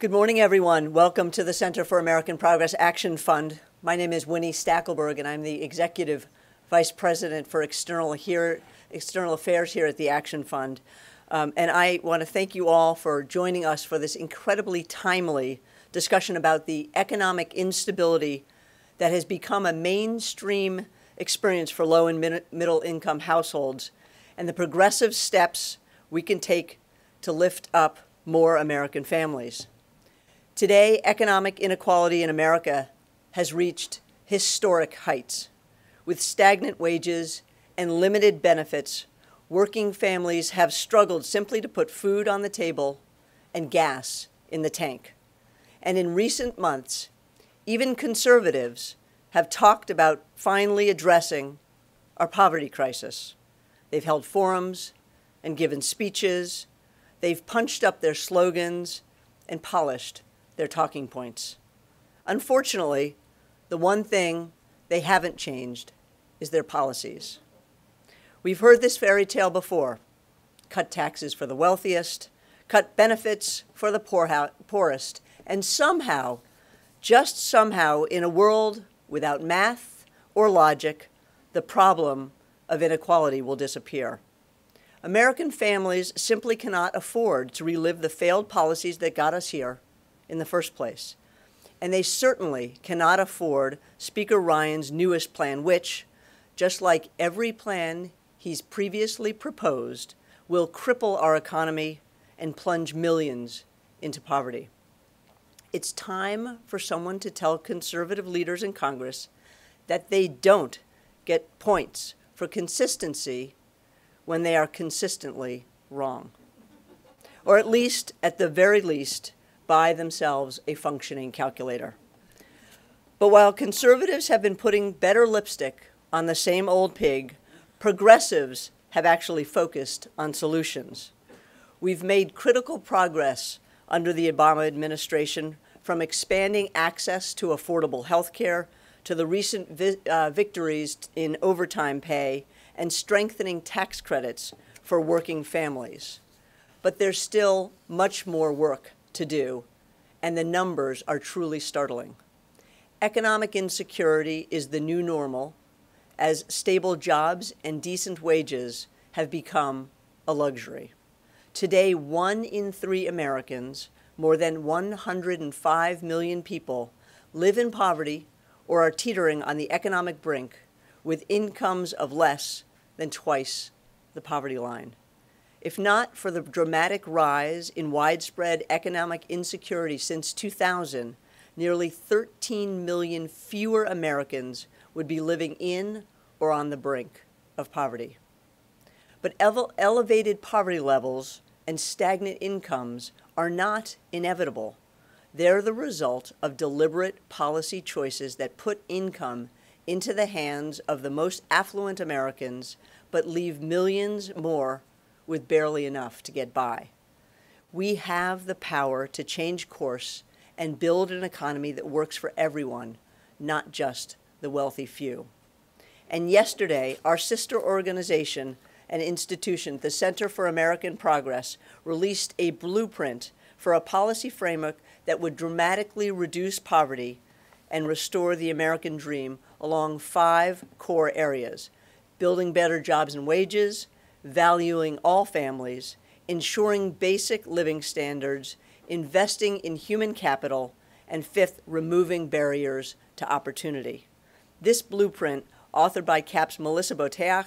Good morning, everyone. Welcome to the Center for American Progress Action Fund. My name is Winnie Stackelberg, and I'm the Executive Vice President for External, here, External Affairs here at the Action Fund. Um, and I want to thank you all for joining us for this incredibly timely discussion about the economic instability that has become a mainstream experience for low and mid middle income households and the progressive steps we can take to lift up more American families. Today, economic inequality in America has reached historic heights. With stagnant wages and limited benefits, working families have struggled simply to put food on the table and gas in the tank. And in recent months, even conservatives have talked about finally addressing our poverty crisis. They've held forums and given speeches. They've punched up their slogans and polished their talking points. Unfortunately, the one thing they haven't changed is their policies. We've heard this fairy tale before cut taxes for the wealthiest, cut benefits for the poor poorest, and somehow, just somehow, in a world without math or logic, the problem of inequality will disappear. American families simply cannot afford to relive the failed policies that got us here in the first place. And they certainly cannot afford Speaker Ryan's newest plan, which, just like every plan he's previously proposed, will cripple our economy and plunge millions into poverty. It's time for someone to tell conservative leaders in Congress that they don't get points for consistency when they are consistently wrong. Or at least, at the very least, buy themselves a functioning calculator. But while conservatives have been putting better lipstick on the same old pig, progressives have actually focused on solutions. We've made critical progress under the Obama administration from expanding access to affordable health care to the recent vi uh, victories in overtime pay and strengthening tax credits for working families. But there's still much more work to do, and the numbers are truly startling. Economic insecurity is the new normal as stable jobs and decent wages have become a luxury. Today, one in three Americans, more than 105 million people, live in poverty or are teetering on the economic brink with incomes of less than twice the poverty line. If not for the dramatic rise in widespread economic insecurity since 2000, nearly 13 million fewer Americans would be living in or on the brink of poverty. But elevated poverty levels and stagnant incomes are not inevitable. They're the result of deliberate policy choices that put income into the hands of the most affluent Americans, but leave millions more with barely enough to get by. We have the power to change course and build an economy that works for everyone, not just the wealthy few. And yesterday, our sister organization and institution, the Center for American Progress, released a blueprint for a policy framework that would dramatically reduce poverty and restore the American dream along five core areas building better jobs and wages, valuing all families, ensuring basic living standards, investing in human capital, and fifth, removing barriers to opportunity. This blueprint, authored by CAP's Melissa Boteach,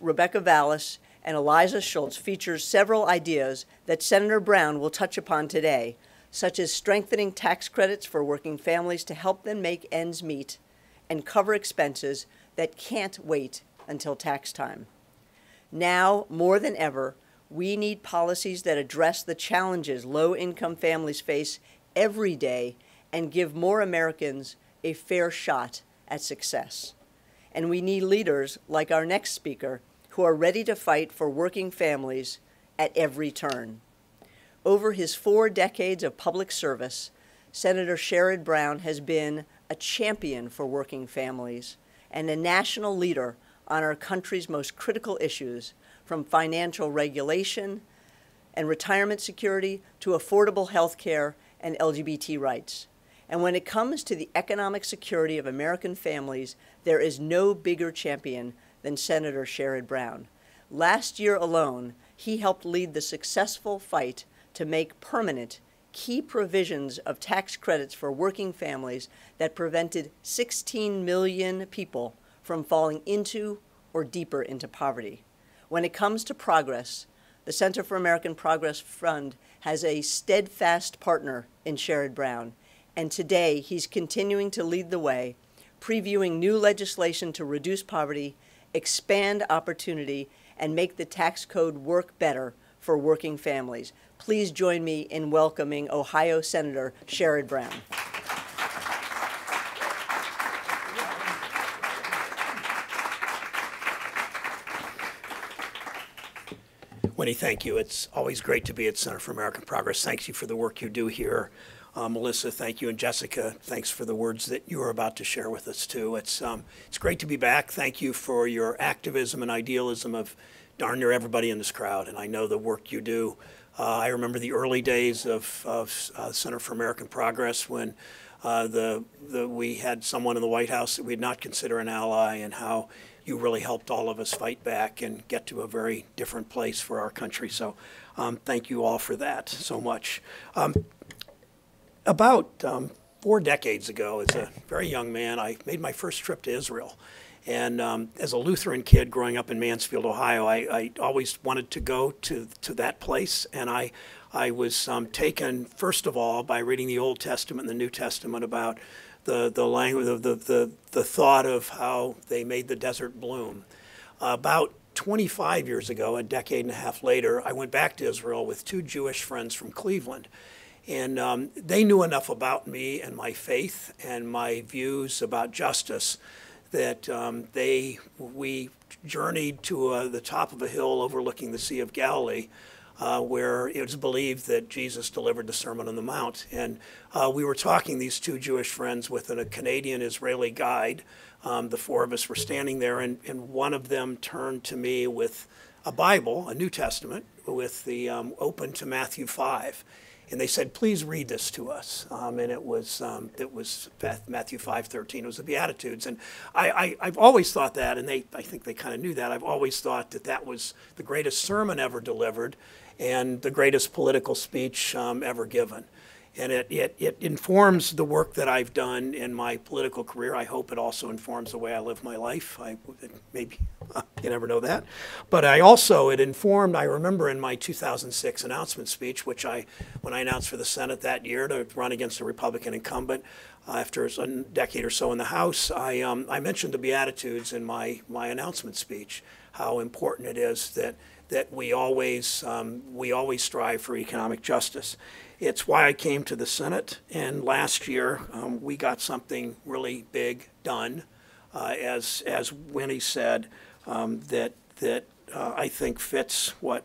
Rebecca Vallas, and Eliza Schultz, features several ideas that Senator Brown will touch upon today, such as strengthening tax credits for working families to help them make ends meet and cover expenses that can't wait until tax time. Now, more than ever, we need policies that address the challenges low income families face every day and give more Americans a fair shot at success. And we need leaders like our next speaker who are ready to fight for working families at every turn. Over his four decades of public service, Senator Sherrod Brown has been a champion for working families and a national leader on our country's most critical issues, from financial regulation and retirement security to affordable health care and LGBT rights. And when it comes to the economic security of American families, there is no bigger champion than Senator Sherrod Brown. Last year alone, he helped lead the successful fight to make permanent key provisions of tax credits for working families that prevented 16 million people from falling into or deeper into poverty. When it comes to progress, the Center for American Progress Fund has a steadfast partner in Sherrod Brown and today he's continuing to lead the way, previewing new legislation to reduce poverty, expand opportunity, and make the tax code work better for working families. Please join me in welcoming Ohio Senator Sherrod Brown. Winnie, thank you. It's always great to be at Center for American Progress. Thanks you for the work you do here. Uh, Melissa, thank you, and Jessica, thanks for the words that you are about to share with us too. It's um, it's great to be back. Thank you for your activism and idealism of darn near everybody in this crowd, and I know the work you do. Uh, I remember the early days of, of uh, Center for American Progress when uh, the, the we had someone in the White House that we did not consider an ally, and how you really helped all of us fight back and get to a very different place for our country. So, um, thank you all for that so much. Um, about um, four decades ago, as a very young man, I made my first trip to Israel. And um, as a Lutheran kid growing up in Mansfield, Ohio, I, I, always wanted to go to, to that place. And I, I was um, taken, first of all, by reading the Old Testament and the New Testament about the, the language, the, the, the, the thought of how they made the desert bloom. About 25 years ago, a decade and a half later, I went back to Israel with two Jewish friends from Cleveland. And um, they knew enough about me and my faith and my views about justice that um, they we journeyed to uh, the top of a hill overlooking the Sea of Galilee. Uh, where it was believed that Jesus delivered the Sermon on the Mount. And uh, we were talking, these two Jewish friends, with a Canadian Israeli guide. Um, the four of us were standing there, and, and one of them turned to me with a Bible, a New Testament, with the um, open to Matthew 5 and they said, "Please read this to us." Um, and it was um, it was Matthew five thirteen. It was the Beatitudes, and I, I have always thought that, and they I think they kind of knew that. I've always thought that that was the greatest sermon ever delivered, and the greatest political speech um, ever given. And it, it, it informs the work that I've done in my political career. I hope it also informs the way I live my life. I, maybe you never know that. But I also, it informed, I remember in my 2006 announcement speech, which I, when I announced for the Senate that year to run against a Republican incumbent, uh, after a decade or so in the House, I, um, I mentioned the Beatitudes in my, my announcement speech, how important it is that, that we, always, um, we always strive for economic justice. It's why I came to the Senate, and last year um, we got something really big done. Uh, as, as Winnie said, um, that that uh, I think fits what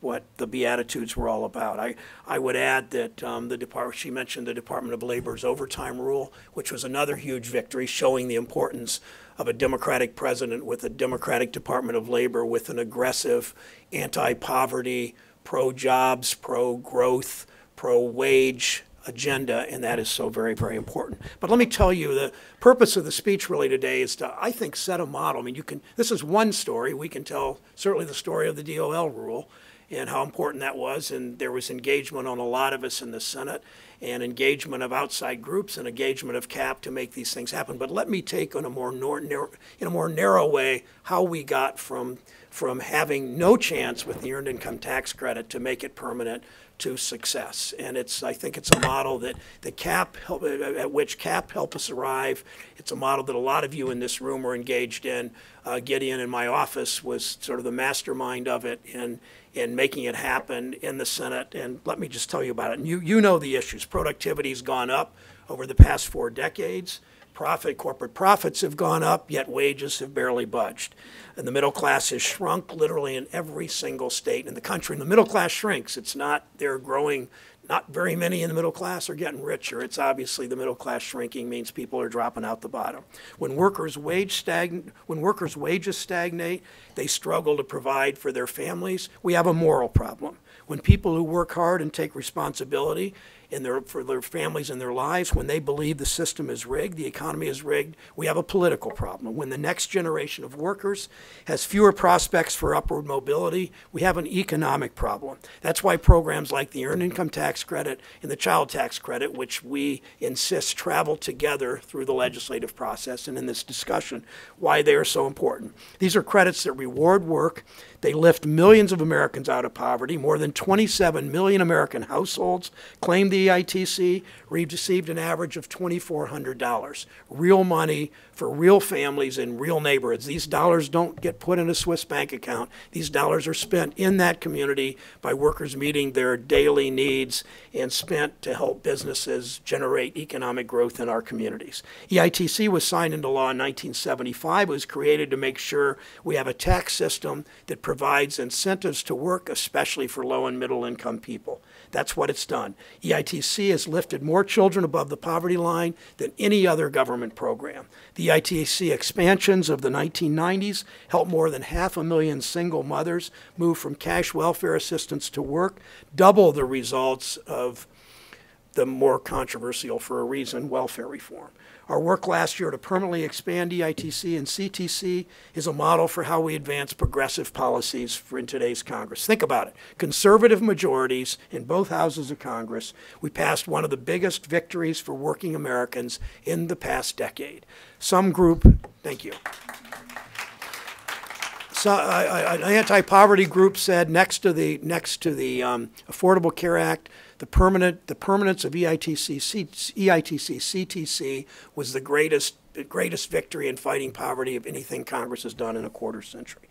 what the Beatitudes were all about. I, I would add that um, the department, she mentioned the Department of Labor's overtime rule, which was another huge victory, showing the importance of a Democratic president with a Democratic Department of Labor with an aggressive anti-poverty, pro-jobs, pro-growth, pro-wage agenda, and that is so very, very important. But let me tell you, the purpose of the speech really today is to, I think, set a model. I mean, you can. This is one story. We can tell certainly the story of the DOL rule and how important that was, and there was engagement on a lot of us in the Senate, and engagement of outside groups, and engagement of CAP to make these things happen. But let me take on a more narrow, in a more narrow way how we got from from having no chance with the earned income tax credit to make it permanent to success. And it's, I think it's a model that, the CAP, help, at which CAP helped us arrive. It's a model that a lot of you in this room are engaged in. Uh, Gideon in my office was sort of the mastermind of it in, in making it happen in the Senate. And let me just tell you about it. And you, you know the issues. Productivity has gone up over the past four decades profit, corporate profits have gone up, yet wages have barely budged. And the middle class has shrunk literally in every single state in the country. And the middle class shrinks. It's not they're growing not very many in the middle class are getting richer. It's obviously the middle class shrinking means people are dropping out the bottom. When workers' wage stagn- when workers' wages stagnate, they struggle to provide for their families. We have a moral problem. When people who work hard and take responsibility in their, for their families and their lives, when they believe the system is rigged, the economy is rigged, we have a political problem. When the next generation of workers has fewer prospects for upward mobility, we have an economic problem. That's why programs like the Earned Income Tax Credit and the Child Tax Credit, which we insist travel together through the legislative process and in this discussion, why they are so important. These are credits that reward work. They lift millions of Americans out of poverty. More than 27 million American households claim the EITC, received an average of $2,400. Real money for real families in real neighborhoods. These dollars don't get put in a Swiss bank account. These dollars are spent in that community by workers meeting their daily needs and spent to help businesses generate economic growth in our communities. EITC was signed into law in 1975. It was created to make sure we have a tax system that provides incentives to work, especially for low and middle income people. That's what it's done. EITC has lifted more children above the poverty line than any other government program. The EITC expansions of the 1990s helped more than half a million single mothers move from cash welfare assistance to work, double the results of the more controversial for a reason welfare reform. Our work last year to permanently expand EITC and CTC is a model for how we advance progressive policies for in today's Congress. Think about it. Conservative majorities in both houses of Congress, we passed one of the biggest victories for working Americans in the past decade. Some group, thank you. So, uh, an anti-poverty group said next to the next to the um, Affordable Care Act, the permanent the permanence of EITC, C, EITC, CTC was the greatest the greatest victory in fighting poverty of anything Congress has done in a quarter century.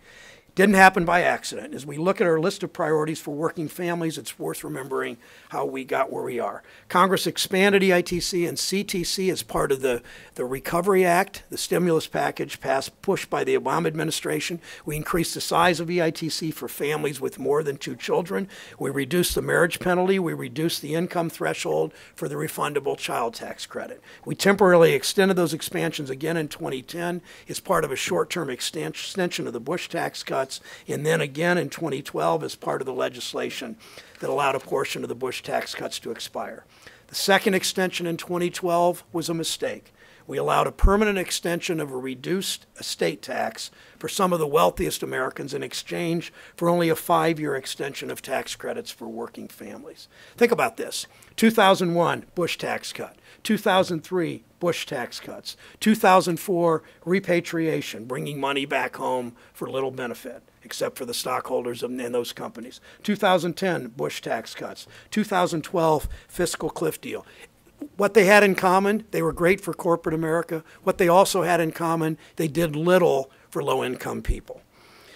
Didn't happen by accident. As we look at our list of priorities for working families, it's worth remembering how we got where we are. Congress expanded EITC and CTC as part of the, the Recovery Act, the stimulus package passed, pushed by the Obama administration. We increased the size of EITC for families with more than two children. We reduced the marriage penalty. We reduced the income threshold for the refundable child tax credit. We temporarily extended those expansions again in 2010 as part of a short term extension of the Bush tax cut cuts, and then again in 2012 as part of the legislation that allowed a portion of the Bush tax cuts to expire. The second extension in 2012 was a mistake. We allowed a permanent extension of a reduced estate tax for some of the wealthiest Americans in exchange for only a five year extension of tax credits for working families. Think about this 2001, Bush tax cut. 2003, Bush tax cuts. 2004, repatriation, bringing money back home for little benefit, except for the stockholders in those companies. 2010, Bush tax cuts. 2012, fiscal cliff deal what they had in common, they were great for corporate America. What they also had in common, they did little for low income people.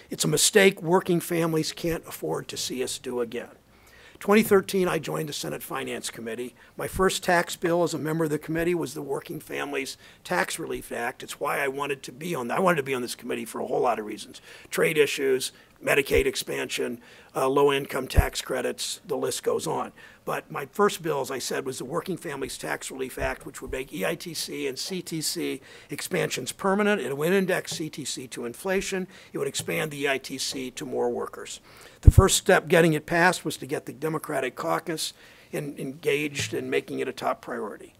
It's a mistake working families can't afford to see us do again. 2013, I joined the Senate Finance Committee. My first tax bill as a member of the committee was the Working Families Tax Relief Act. It's why I wanted to be on. I wanted to be on this committee for a whole lot of reasons: trade issues, Medicaid expansion, uh, low-income tax credits. The list goes on. But my first bill, as I said, was the Working Families Tax Relief Act, which would make EITC and CTC expansions permanent. It would index CTC to inflation. It would expand the EITC to more workers. The first step getting it passed was to get the Democratic caucus in, engaged in making it a top priority.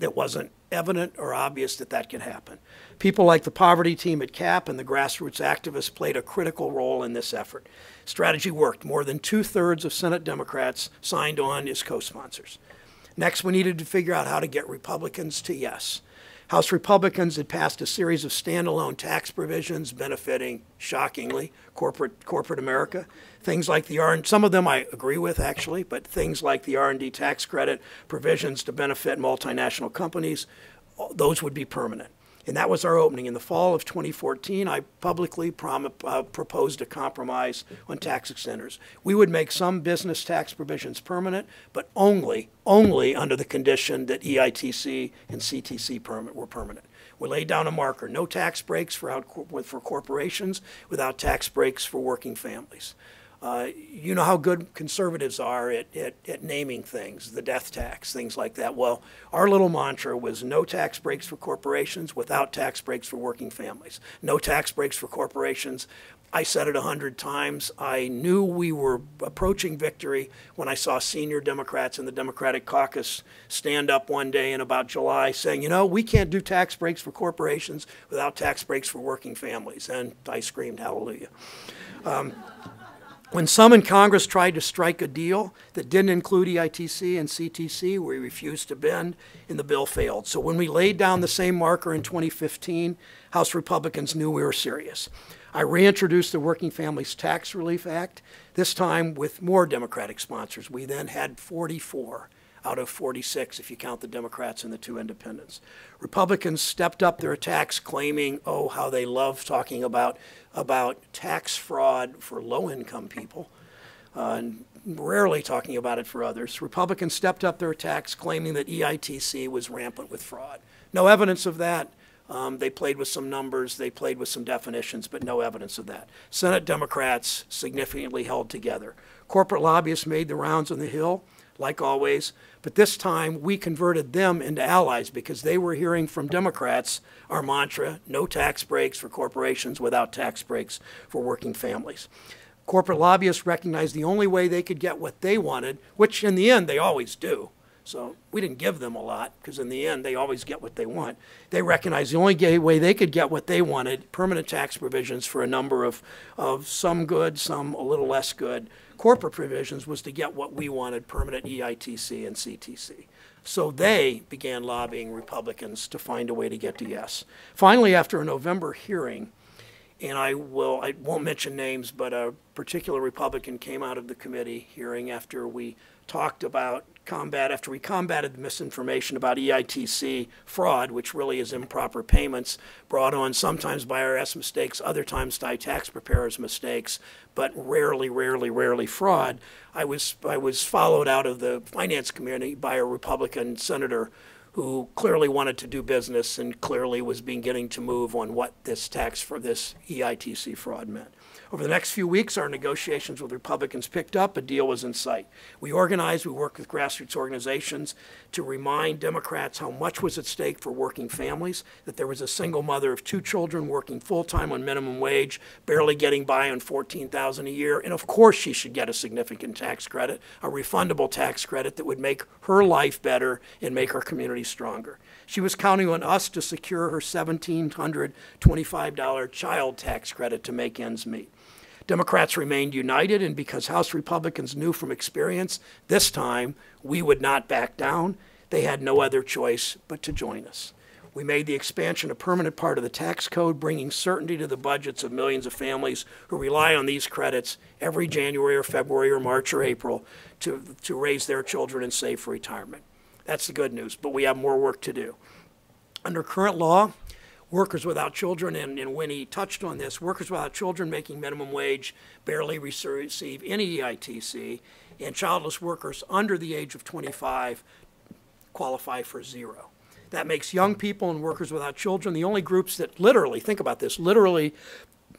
It wasn't evident or obvious that that could happen. People like the poverty team at CAP and the grassroots activists played a critical role in this effort. Strategy worked. More than two thirds of Senate Democrats signed on as co sponsors. Next, we needed to figure out how to get Republicans to yes. House Republicans had passed a series of standalone tax provisions benefiting, shockingly, corporate corporate America. Things like the R some of them I agree with actually, but things like the R&D tax credit provisions to benefit multinational companies, those would be permanent. And that was our opening. In the fall of 2014, I publicly uh, proposed a compromise on tax extenders. We would make some business tax provisions permanent, but only, only under the condition that EITC and CTC permit were permanent. We laid down a marker: no tax breaks for out, for corporations, without tax breaks for working families. Uh, you know how good conservatives are at, at, at naming things, the death tax, things like that. Well, our little mantra was no tax breaks for corporations without tax breaks for working families. No tax breaks for corporations. I said it a hundred times. I knew we were approaching victory when I saw senior Democrats in the Democratic caucus stand up one day in about July saying, you know, we can't do tax breaks for corporations without tax breaks for working families. And I screamed, hallelujah. Um, when some in Congress tried to strike a deal that didn't include EITC and CTC, we refused to bend, and the bill failed. So when we laid down the same marker in 2015, House Republicans knew we were serious. I reintroduced the Working Families Tax Relief Act, this time with more Democratic sponsors. We then had 44 out of 46 if you count the Democrats and the two independents. Republicans stepped up their attacks claiming, oh, how they love talking about about tax fraud for low income people, uh, and rarely talking about it for others. Republicans stepped up their attacks, claiming that EITC was rampant with fraud. No evidence of that. Um, they played with some numbers, they played with some definitions, but no evidence of that. Senate Democrats significantly held together. Corporate lobbyists made the rounds on the Hill, like always, but this time we converted them into allies because they were hearing from Democrats our mantra no tax breaks for corporations without tax breaks for working families. Corporate lobbyists recognized the only way they could get what they wanted, which in the end they always do. So we didn't give them a lot because in the end they always get what they want. They recognized the only way they could get what they wanted, permanent tax provisions for a number of, of some good, some a little less good, corporate provisions was to get what we wanted, permanent EITC and CTC. So they began lobbying Republicans to find a way to get to yes. Finally, after a November hearing, and I will I won't mention names, but a particular Republican came out of the committee hearing after we talked about combat after we combated the misinformation about EITC fraud, which really is improper payments brought on sometimes by IRS mistakes, other times by tax preparers' mistakes, but rarely, rarely, rarely fraud. I was I was followed out of the finance community by a Republican senator who clearly wanted to do business and clearly was beginning to move on what this tax for this EITC fraud meant. Over the next few weeks, our negotiations with Republicans picked up. A deal was in sight. We organized, we worked with grassroots organizations to remind Democrats how much was at stake for working families, that there was a single mother of two children working full-time on minimum wage, barely getting by on 14000 a year, and of course she should get a significant tax credit, a refundable tax credit that would make her life better and make her community stronger. She was counting on us to secure her $1,725 child tax credit to make ends meet. Democrats remained united, and because House Republicans knew from experience this time we would not back down, they had no other choice but to join us. We made the expansion a permanent part of the tax code, bringing certainty to the budgets of millions of families who rely on these credits every January or February or March or April to, to raise their children and save for retirement. That's the good news, but we have more work to do. Under current law, workers without children, and, and Winnie touched on this, workers without children making minimum wage barely receive any EITC, and childless workers under the age of 25 qualify for zero. That makes young people and workers without children the only groups that literally, think about this, literally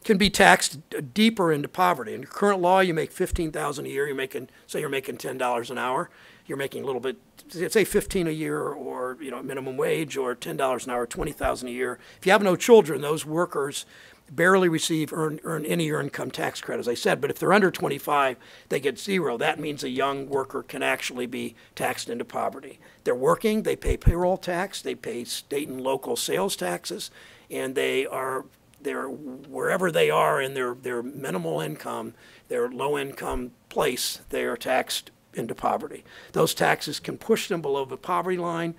can be taxed deeper into poverty. In current law, you make 15000 a year, you're making, say you're making $10 an hour, you're making a little bit, say 15 a year or, you know, minimum wage or $10 an hour, 20,000 a year. If you have no children, those workers barely receive earn, earn any income tax credit, as I said. But if they're under 25, they get zero. That means a young worker can actually be taxed into poverty. They're working, they pay payroll tax, they pay state and local sales taxes, and they are they're wherever they are in their, their minimal income, their low income place, they are taxed into poverty. Those taxes can push them below the poverty line,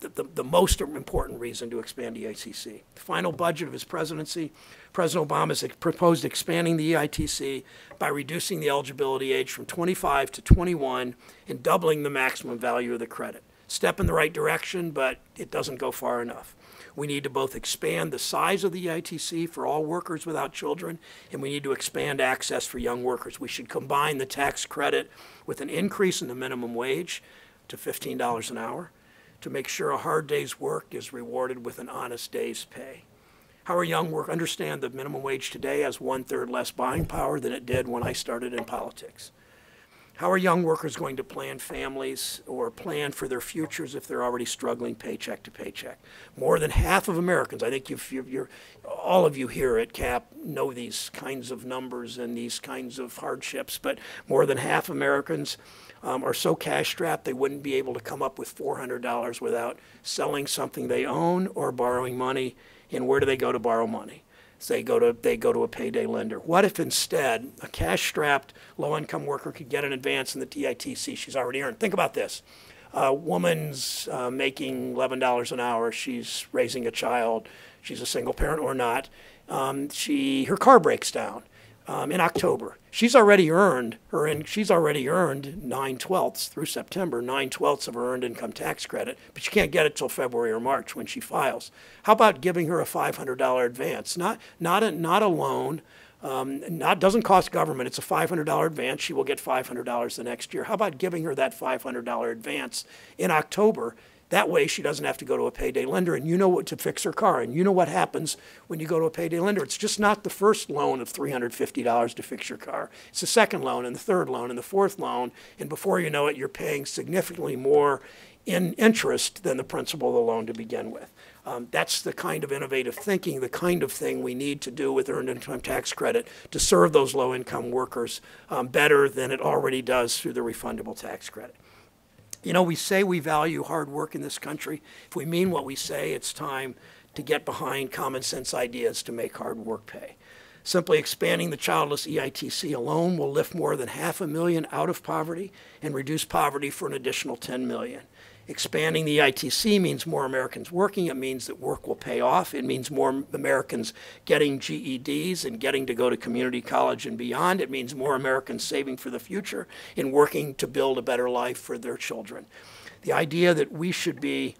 the, the, the most important reason to expand the EITC. The final budget of his presidency, President Obama has proposed expanding the EITC by reducing the eligibility age from 25 to 21 and doubling the maximum value of the credit. Step in the right direction, but it doesn't go far enough. We need to both expand the size of the EITC for all workers without children, and we need to expand access for young workers. We should combine the tax credit with an increase in the minimum wage to $15 an hour to make sure a hard day's work is rewarded with an honest day's pay. How are young work understand the minimum wage today has one third less buying power than it did when I started in politics? How are young workers going to plan families or plan for their futures if they're already struggling paycheck to paycheck? More than half of Americans, I think you've, you're, all of you here at CAP know these kinds of numbers and these kinds of hardships, but more than half Americans um, are so cash strapped they wouldn't be able to come up with $400 without selling something they own or borrowing money. And where do they go to borrow money? They go to they go to a payday lender. What if instead a cash-strapped low-income worker could get an advance in the EITC she's already earned? Think about this: a woman's uh, making eleven dollars an hour. She's raising a child. She's a single parent or not. Um, she her car breaks down um, in October. She's already earned her in, she's already earned nine twelfths through September, nine twelfths of her earned income tax credit, but she can't get it till February or March when she files. How about giving her a $500 advance? Not not a not a loan. Um, not doesn't cost government. It's a $500 advance. She will get $500 the next year. How about giving her that $500 advance in October that way, she doesn't have to go to a payday lender, and you know what to fix her car. And you know what happens when you go to a payday lender. It's just not the first loan of $350 to fix your car. It's the second loan, and the third loan, and the fourth loan. And before you know it, you're paying significantly more in interest than the principal of the loan to begin with. Um, that's the kind of innovative thinking, the kind of thing we need to do with earned income tax credit to serve those low income workers um, better than it already does through the refundable tax credit. You know, we say we value hard work in this country. If we mean what we say, it's time to get behind common sense ideas to make hard work pay. Simply expanding the childless EITC alone will lift more than half a million out of poverty and reduce poverty for an additional 10 million. Expanding the EITC means more Americans working. It means that work will pay off. It means more Americans getting GEDs and getting to go to community college and beyond. It means more Americans saving for the future and working to build a better life for their children. The idea that we should be,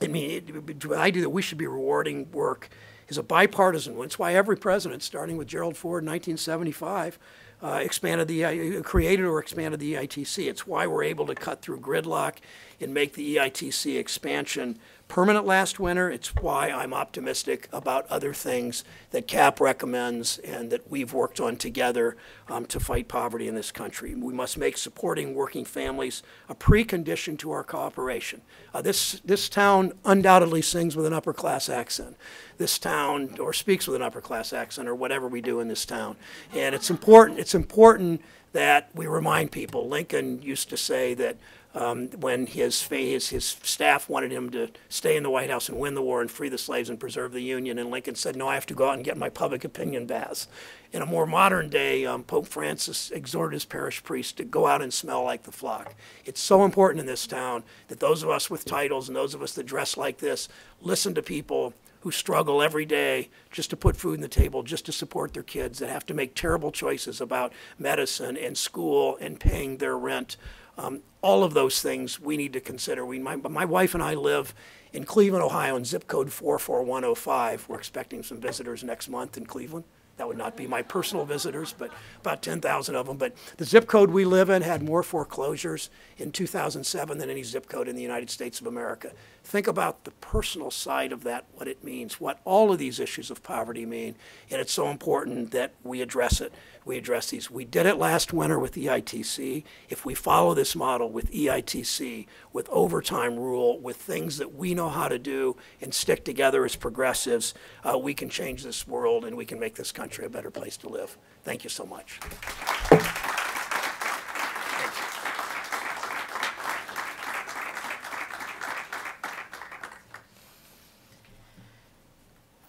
I mean, the idea that we should be rewarding work is a bipartisan one. It's why every president, starting with Gerald Ford in 1975, uh, expanded the, uh, created or expanded the EITC. It's why we're able to cut through gridlock and make the EITC expansion permanent last winter. It's why I'm optimistic about other things that CAP recommends and that we've worked on together um, to fight poverty in this country. We must make supporting working families a precondition to our cooperation. Uh, this, this town undoubtedly sings with an upper class accent. This town, or speaks with an upper class accent, or whatever we do in this town. And it's important, it's important that we remind people. Lincoln used to say that um, when his, his, his staff wanted him to stay in the White House and win the war and free the slaves and preserve the Union. And Lincoln said, no, I have to go out and get my public opinion baths. In a more modern day, um, Pope Francis exhorted his parish priests to go out and smell like the flock. It's so important in this town that those of us with titles and those of us that dress like this listen to people who struggle every day just to put food on the table, just to support their kids, that have to make terrible choices about medicine and school and paying their rent. Um, all of those things we need to consider. We, my, my wife and I live in Cleveland, Ohio, in zip code 44105. We're expecting some visitors next month in Cleveland. That would not be my personal visitors, but about 10,000 of them. But the zip code we live in had more foreclosures in 2007 than any zip code in the United States of America. Think about the personal side of that, what it means, what all of these issues of poverty mean, and it's so important that we address it. We address these. We did it last winter with EITC. If we follow this model with EITC, with overtime rule, with things that we know how to do and stick together as progressives, uh, we can change this world and we can make this country a better place to live. Thank you so much.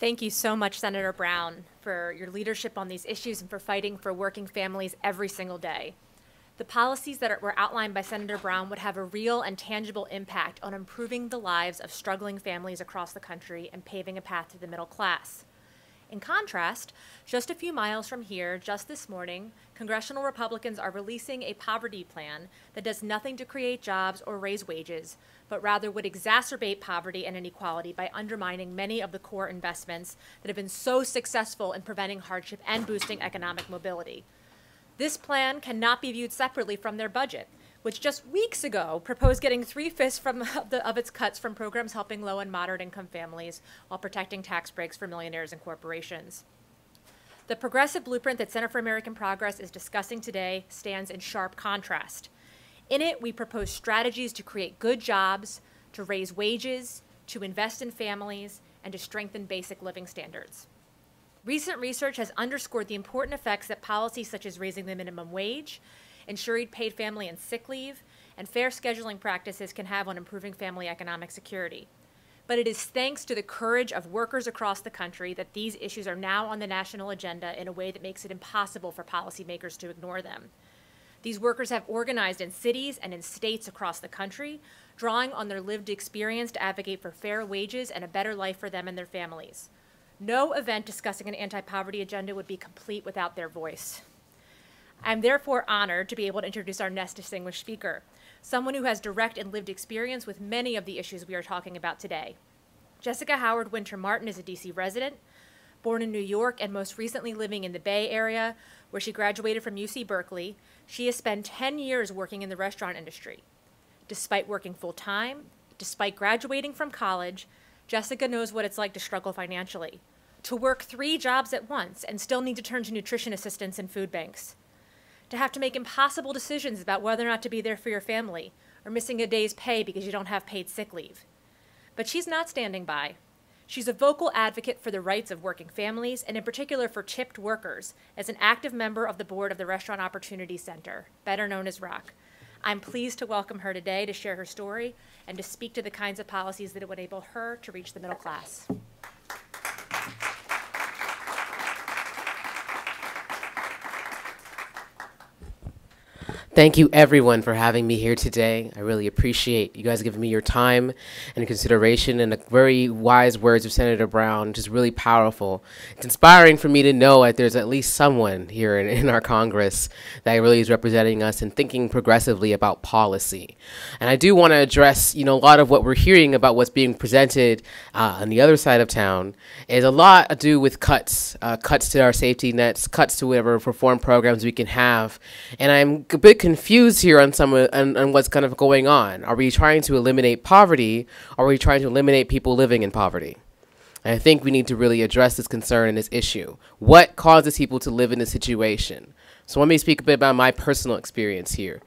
Thank you so much, Senator Brown, for your leadership on these issues and for fighting for working families every single day. The policies that were outlined by Senator Brown would have a real and tangible impact on improving the lives of struggling families across the country and paving a path to the middle class. In contrast, just a few miles from here, just this morning, congressional Republicans are releasing a poverty plan that does nothing to create jobs or raise wages, but rather would exacerbate poverty and inequality by undermining many of the core investments that have been so successful in preventing hardship and boosting economic mobility. This plan cannot be viewed separately from their budget, which just weeks ago proposed getting three-fifths from the, of its cuts from programs helping low and moderate income families while protecting tax breaks for millionaires and corporations. The progressive blueprint that Center for American Progress is discussing today stands in sharp contrast. In it, we propose strategies to create good jobs, to raise wages, to invest in families, and to strengthen basic living standards. Recent research has underscored the important effects that policies such as raising the minimum wage, ensuring paid family and sick leave, and fair scheduling practices can have on improving family economic security. But it is thanks to the courage of workers across the country that these issues are now on the national agenda in a way that makes it impossible for policymakers to ignore them. These workers have organized in cities and in states across the country, drawing on their lived experience to advocate for fair wages and a better life for them and their families. No event discussing an anti poverty agenda would be complete without their voice. I'm therefore honored to be able to introduce our next distinguished speaker, someone who has direct and lived experience with many of the issues we are talking about today. Jessica Howard Winter Martin is a DC resident, born in New York and most recently living in the Bay Area, where she graduated from UC Berkeley. She has spent 10 years working in the restaurant industry. Despite working full time, despite graduating from college, Jessica knows what it's like to struggle financially, to work three jobs at once and still need to turn to nutrition assistance and food banks to have to make impossible decisions about whether or not to be there for your family, or missing a day's pay because you don't have paid sick leave. But she's not standing by. She's a vocal advocate for the rights of working families, and in particular for tipped workers, as an active member of the board of the Restaurant Opportunity Center, better known as ROC. I'm pleased to welcome her today to share her story and to speak to the kinds of policies that would enable her to reach the middle class. Thank you, everyone, for having me here today. I really appreciate you guys giving me your time and consideration and the very wise words of Senator Brown, just really powerful. It's inspiring for me to know that there's at least someone here in, in our Congress that really is representing us and thinking progressively about policy. And I do want to address, you know, a lot of what we're hearing about what's being presented uh, on the other side of town is a lot to do with cuts, uh, cuts to our safety nets, cuts to whatever reform programs we can have. And I'm a bit confused here on some on what's kind of going on. Are we trying to eliminate poverty? Or are we trying to eliminate people living in poverty? And I think we need to really address this concern and this issue. What causes people to live in this situation? So let me speak a bit about my personal experience here.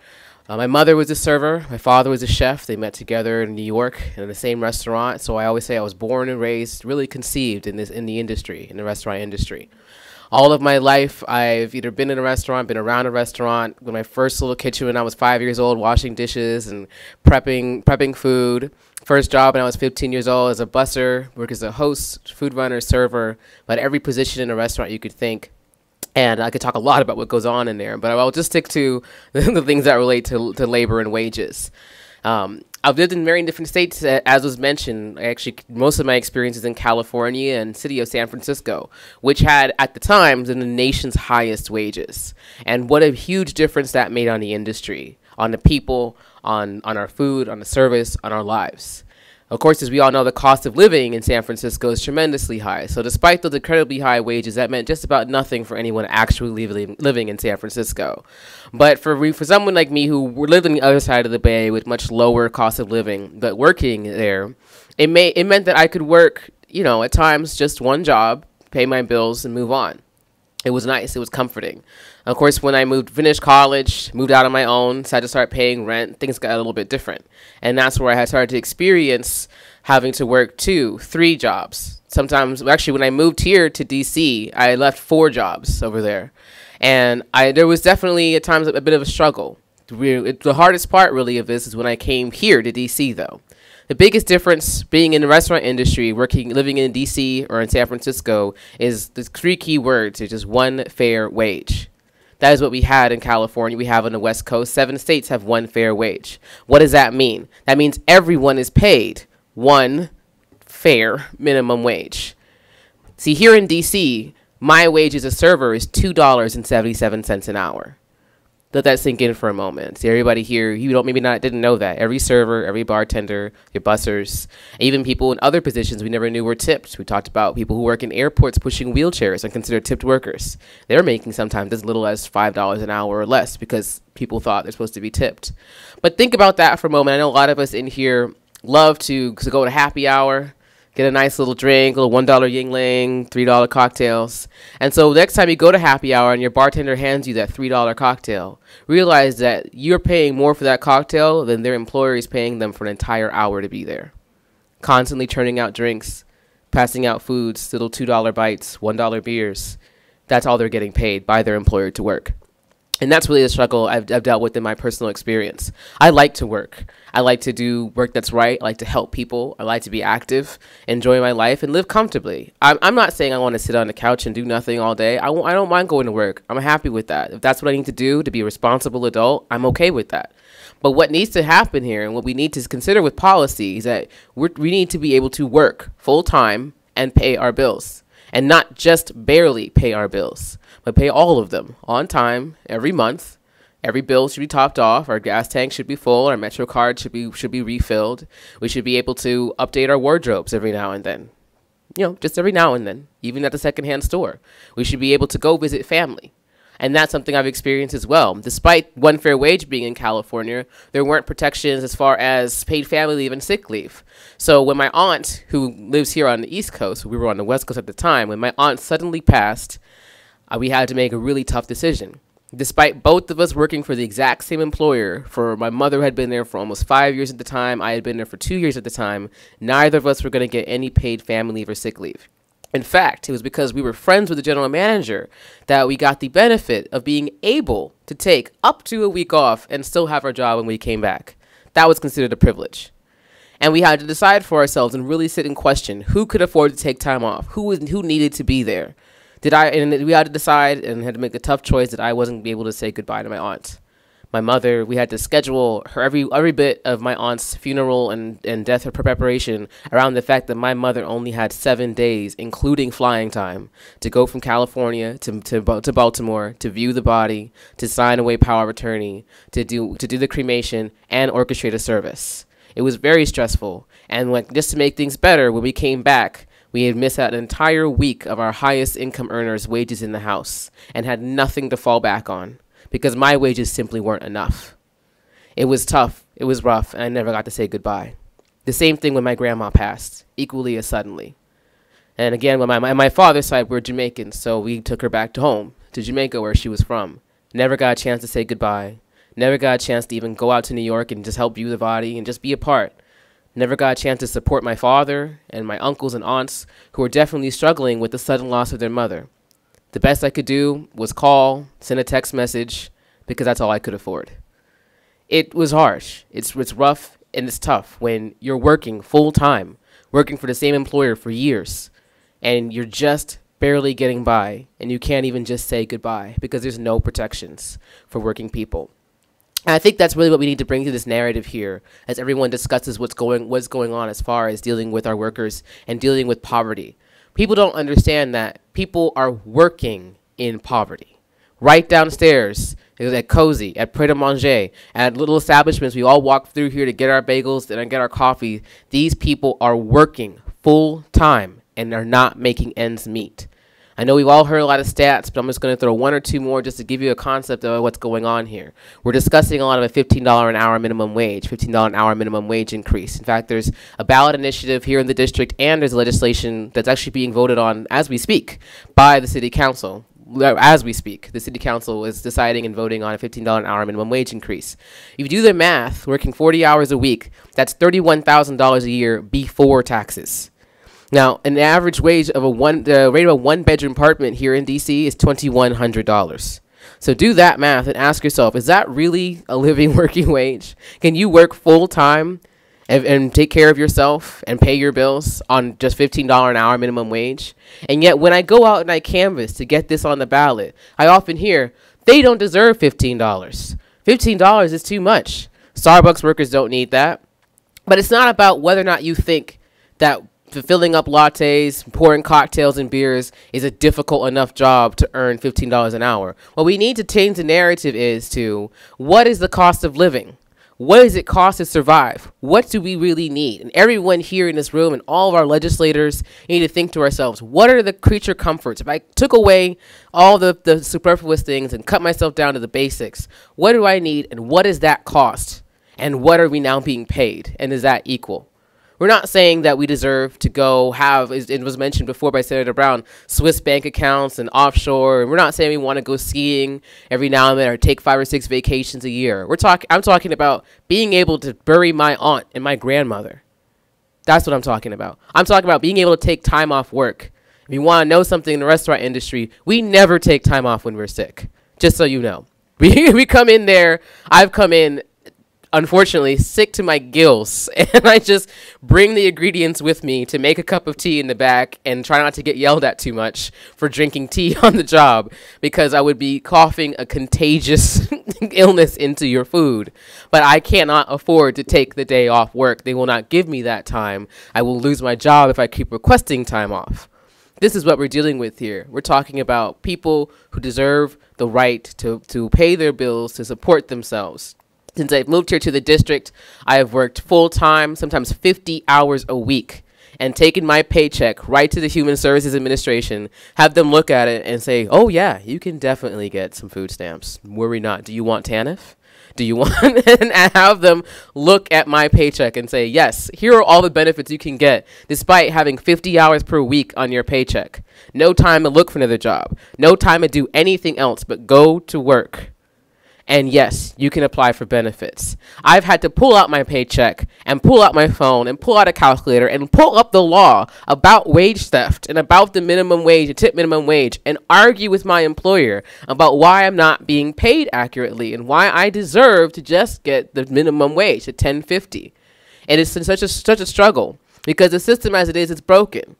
Uh, my mother was a server. My father was a chef. They met together in New York in the same restaurant. So I always say I was born and raised, really conceived in this in the industry, in the restaurant industry all of my life, I've either been in a restaurant, been around a restaurant. With my first little kitchen when I was five years old, washing dishes and prepping prepping food. First job when I was 15 years old as a busser, work as a host, food runner, server, but every position in a restaurant you could think. And I could talk a lot about what goes on in there, but I'll just stick to the things that relate to, to labor and wages. Um, I've lived in very different states, uh, as was mentioned. Actually, most of my experiences in California and city of San Francisco, which had at the time the nation's highest wages, and what a huge difference that made on the industry, on the people, on on our food, on the service, on our lives. Of course, as we all know, the cost of living in San Francisco is tremendously high. So, despite those incredibly high wages, that meant just about nothing for anyone actually living, in San Francisco. But for for someone like me who lived on the other side of the bay with much lower cost of living, but working there, it may it meant that I could work, you know, at times just one job, pay my bills, and move on. It was nice. It was comforting. Of course, when I moved, finished college, moved out on my own, so I had to start paying rent, things got a little bit different. And that's where I started to experience having to work two, three jobs. Sometimes, actually, when I moved here to DC, I left four jobs over there. And I, there was definitely at times a bit of a struggle. The hardest part, really, of this is when I came here to DC, though. The biggest difference being in the restaurant industry, working, living in DC or in San Francisco, is the three key words. It's just one fair wage. That is what we had in California. We have on the West Coast. Seven states have one fair wage. What does that mean? That means everyone is paid one fair minimum wage. See, here in DC, my wage as a server is $2.77 an hour. Let that sink in for a moment. See, everybody here, you don't maybe not didn't know that. Every server, every bartender, your bussers, even people in other positions we never knew were tipped. We talked about people who work in airports pushing wheelchairs and considered tipped workers. They're making sometimes as little as five dollars an hour or less because people thought they're supposed to be tipped. But think about that for a moment. I know a lot of us in here love to, to go to happy hour get a nice little drink, a little one dollar Yuengling, three dollar cocktails. And so next time you go to happy hour and your bartender hands you that three dollar cocktail, realize that you're paying more for that cocktail than their employer is paying them for an entire hour to be there. Constantly churning out drinks, passing out foods, little two dollar bites, one dollar beers. That's all they're getting paid by their employer to work. And that's really the struggle I've, I've, dealt with in my personal experience. I like to work. I like to do work that's right. I like to help people. I like to be active, enjoy my life, and live comfortably. I'm, I'm not saying I want to sit on the couch and do nothing all day. I w- I don't mind going to work. I'm happy with that. If that's what I need to do to be a responsible adult, I'm okay with that. But what needs to happen here and what we need to consider with policy is that we need to be able to work full time and pay our bills and not just barely pay our bills but pay all of them on time every month. Every bill should be topped off. Our gas tank should be full. Our Metro card should be should be refilled. We should be able to update our wardrobes every now and then. You know, just every now and then, even at the secondhand store. We should be able to go visit family. And that's something I've experienced as well. Despite one fair wage being in California, there weren't protections as far as paid family leave and sick leave. So when my aunt, who lives here on the East Coast, we were on the West Coast at the time, when my aunt suddenly passed uh, we had to make a really tough decision. Despite both of us working for the exact same employer, for my mother had been there for almost five years at the time, I had been there for two years at the time, neither of us were going to get any paid family leave or sick leave. In fact, it was because we were friends with the general manager that we got the benefit of being able to take up to a week off and still have our job when we came back. That was considered a privilege. And we had to decide for ourselves and really sit and question who could afford to take time off, who was who needed to be there did I and we had to decide and had to make a tough choice that I wasn't be able to say goodbye to my aunt. My mother, we had to schedule her every every bit of my aunt's funeral and, and death preparation around the fact that my mother only had seven days, including flying time, to go from California to, to, to Baltimore to view the body, to sign away power of attorney, to do to do the cremation and orchestrate a service. It was very stressful, and just to make things better, when we came back, we had missed an entire week of our highest income earners' wages in the house and had nothing to fall back on because my wages simply weren't enough. It was tough, it was rough, and I never got to say goodbye. The same thing when my grandma passed, equally as suddenly. And again, when my, my, my father's side, we're Jamaicans, so we took her back to home, to Jamaica, where she was from. Never got a chance to say goodbye. Never got a chance to even go out to New York and just help view the body and just be a part. Never got a chance to support my father and my uncles and aunts who were definitely struggling with the sudden loss of their mother. The best I could do was call, send a text message, because that's all I could afford. It was harsh. It's, it's rough and it's tough when you're working full time, working for the same employer for years, and you're just barely getting by, and you can't even just say goodbye because there's no protections for working people. And I think that's really what we need to bring to this narrative here, as everyone discusses what's going what's going on as far as dealing with our workers and dealing with poverty. People don't understand that people are working in poverty. Right downstairs, at Cosi, at Pret a Manger, at little establishments we all walk through here to get our bagels and get our coffee. These people are working full time and are not making ends meet. I know we've all heard a lot of stats, but I'm just going to throw one or two more just to give you a concept of what's going on here. We're discussing a lot of a $15 an hour minimum wage, $15 an hour minimum wage increase. In fact, there's a ballot initiative here in the district, and there's legislation that's actually being voted on as we speak by the city council as we speak, the city council is deciding and voting on a $15 an hour minimum wage increase. If you do the math, working 40 hours a week, that's $31,000 a year before taxes. Now, an average wage of a one the rate of a one bedroom apartment here in DC is twenty one hundred dollars. So do that math and ask yourself: Is that really a living working wage? Can you work full time and, and take care of yourself and pay your bills on just fifteen dollar an hour minimum wage? And yet, when I go out and I canvass to get this on the ballot, I often hear they don't deserve fifteen dollars. Fifteen dollars is too much. Starbucks workers don't need that. But it's not about whether or not you think that filling up lattes, pouring cocktails and beers is a difficult enough job to earn $15 an hour. What we need to change the narrative is to what is the cost of living? What does it cost to survive? What do we really need? And everyone here in this room and all of our legislators need to think to ourselves, what are the creature comforts? If I took away all the, the superfluous things and cut myself down to the basics, what do I need and what does that cost? And what are we now being paid? And is that equal? We're not saying that we deserve to go have, it was mentioned before by Senator Brown, Swiss bank accounts and offshore. And we're not saying we want to go skiing every now and then or take five or six vacations a year. We're talking, I'm talking about being able to bury my aunt and my grandmother. That's what I'm talking about. I'm talking about being able to take time off work. If you want to know something in the restaurant industry, we never take time off when we're sick, just so you know. We, we come in there, I've come in unfortunately sick to my gills and I just bring the ingredients with me to make a cup of tea in the back and try not to get yelled at too much for drinking tea on the job because I would be coughing a contagious illness into your food. But I cannot afford to take the day off work. They will not give me that time. I will lose my job if I keep requesting time off. This is what we're dealing with here. We're talking about people who deserve the right to, to pay their bills, to support themselves since I've moved here to the district, I have worked full time, sometimes 50 hours a week, and taken my paycheck right to the Human Services Administration, have them look at it and say, oh, yeah, you can definitely get some food stamps. Worry not. Do you want TANF? Do you want and have them look at my paycheck and say, yes, here are all the benefits you can get despite having 50 hours per week on your paycheck. No time to look for another job. No time to do anything else but go to work and yes, you can apply for benefits. I've had to pull out my paycheck and pull out my phone and pull out a calculator and pull up the law about wage theft and about the minimum wage, the tip minimum wage, and argue with my employer about why I'm not being paid accurately and why I deserve to just get the minimum wage at 1050. And it's such a such a struggle because the system as it is is broken.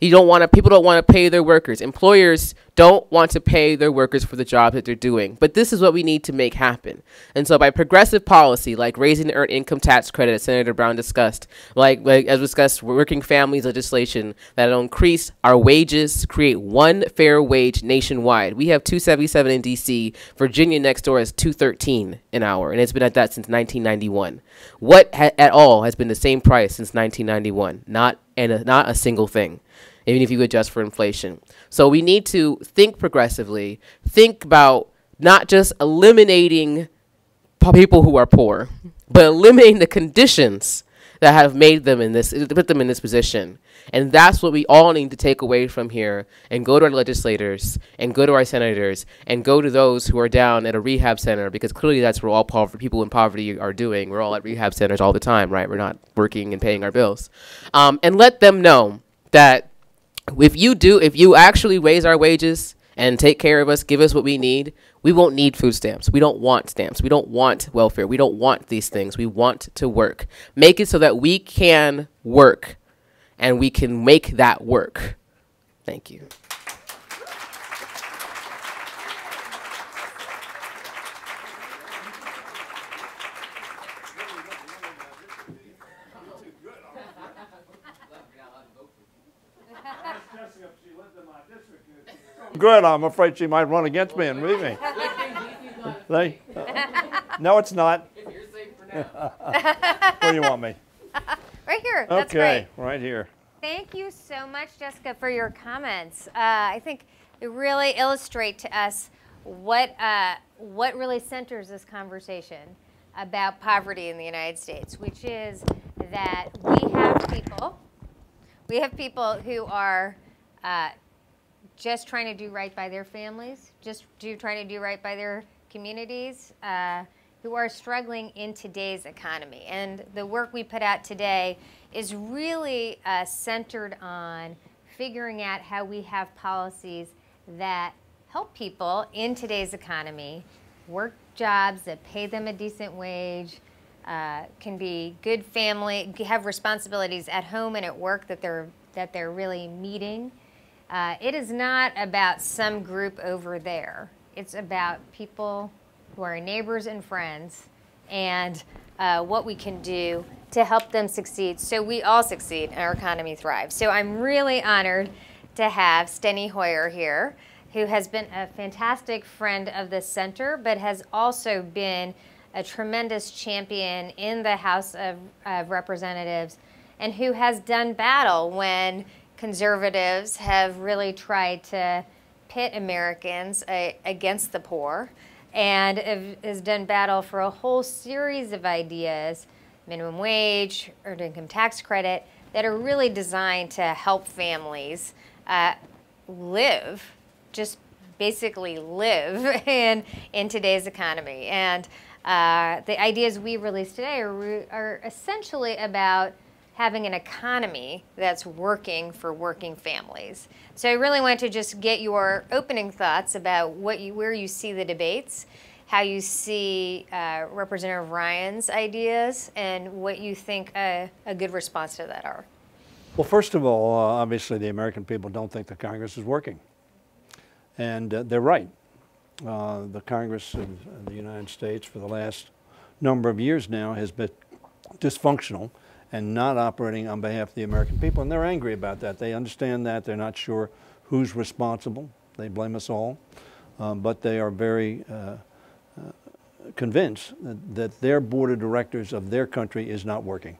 You don't want to. People don't want to pay their workers. Employers don't want to pay their workers for the job that they're doing. But this is what we need to make happen. And so, by progressive policy like raising the earned income tax credit, as Senator Brown discussed, like, like as discussed, working families legislation that'll increase our wages, create one fair wage nationwide. We have 277 in D.C. Virginia next door is 213 an hour, and it's been at that since 1991. What ha- at all has been the same price since 1991? Not and not a single thing even if you adjust for inflation. So we need to think progressively, think about not just eliminating people who are poor, but eliminating the conditions that have made them in this, put them in this position. And that's what we all need to take away from here and go to our legislators and go to our senators and go to those who are down at a rehab center because clearly that's where all poverty, people in poverty are doing. We're all at rehab centers all the time, right? We're not working and paying our bills. Um, and let them know that if you do, if you actually raise our wages and take care of us, give us what we need, we won't need food stamps. We don't want stamps. We don't want welfare. We don't want these things. We want to work. Make it so that we can work and we can make that work. Thank you. Good, I'm afraid she might run against me and leave me. they, uh, no, it's not. Where do you want me? Right here. That's okay, great. right here. Thank you so much, Jessica, for your comments. Uh, I think it really illustrates to us what uh, what really centers this conversation about poverty in the United States, which is that we have people, we have people who are uh, just trying to do right by their families, just do trying to do right by their communities, uh, who are struggling in today's economy. And the work we put out today is really uh, centered on figuring out how we have policies that help people in today's economy work jobs that pay them a decent wage, uh, can be good family, have responsibilities at home and at work that they're that they're really meeting. Uh, it is not about some group over there. It's about people who are neighbors and friends and uh, what we can do to help them succeed so we all succeed and our economy thrives. So I'm really honored to have Steny Hoyer here, who has been a fantastic friend of the center, but has also been a tremendous champion in the House of, of Representatives and who has done battle when conservatives have really tried to pit Americans uh, against the poor and has done battle for a whole series of ideas minimum wage, earned income tax credit that are really designed to help families uh, live, just basically live in, in today's economy. And uh, the ideas we released today are, are essentially about having an economy that's working for working families. So I really want to just get your opening thoughts about what you, where you see the debates, how you see uh, Representative Ryan's ideas, and what you think a, a, good response to that are. Well, first of all, uh, obviously the American people don't think the Congress is working. And uh, they're right. Uh, the Congress of the United States for the last number of years now has been dysfunctional and not operating on behalf of the American people. And they're angry about that. They understand that. They're not sure who's responsible. They blame us all. Um, but they are very uh, uh, convinced that, that, their board of directors of their country is not working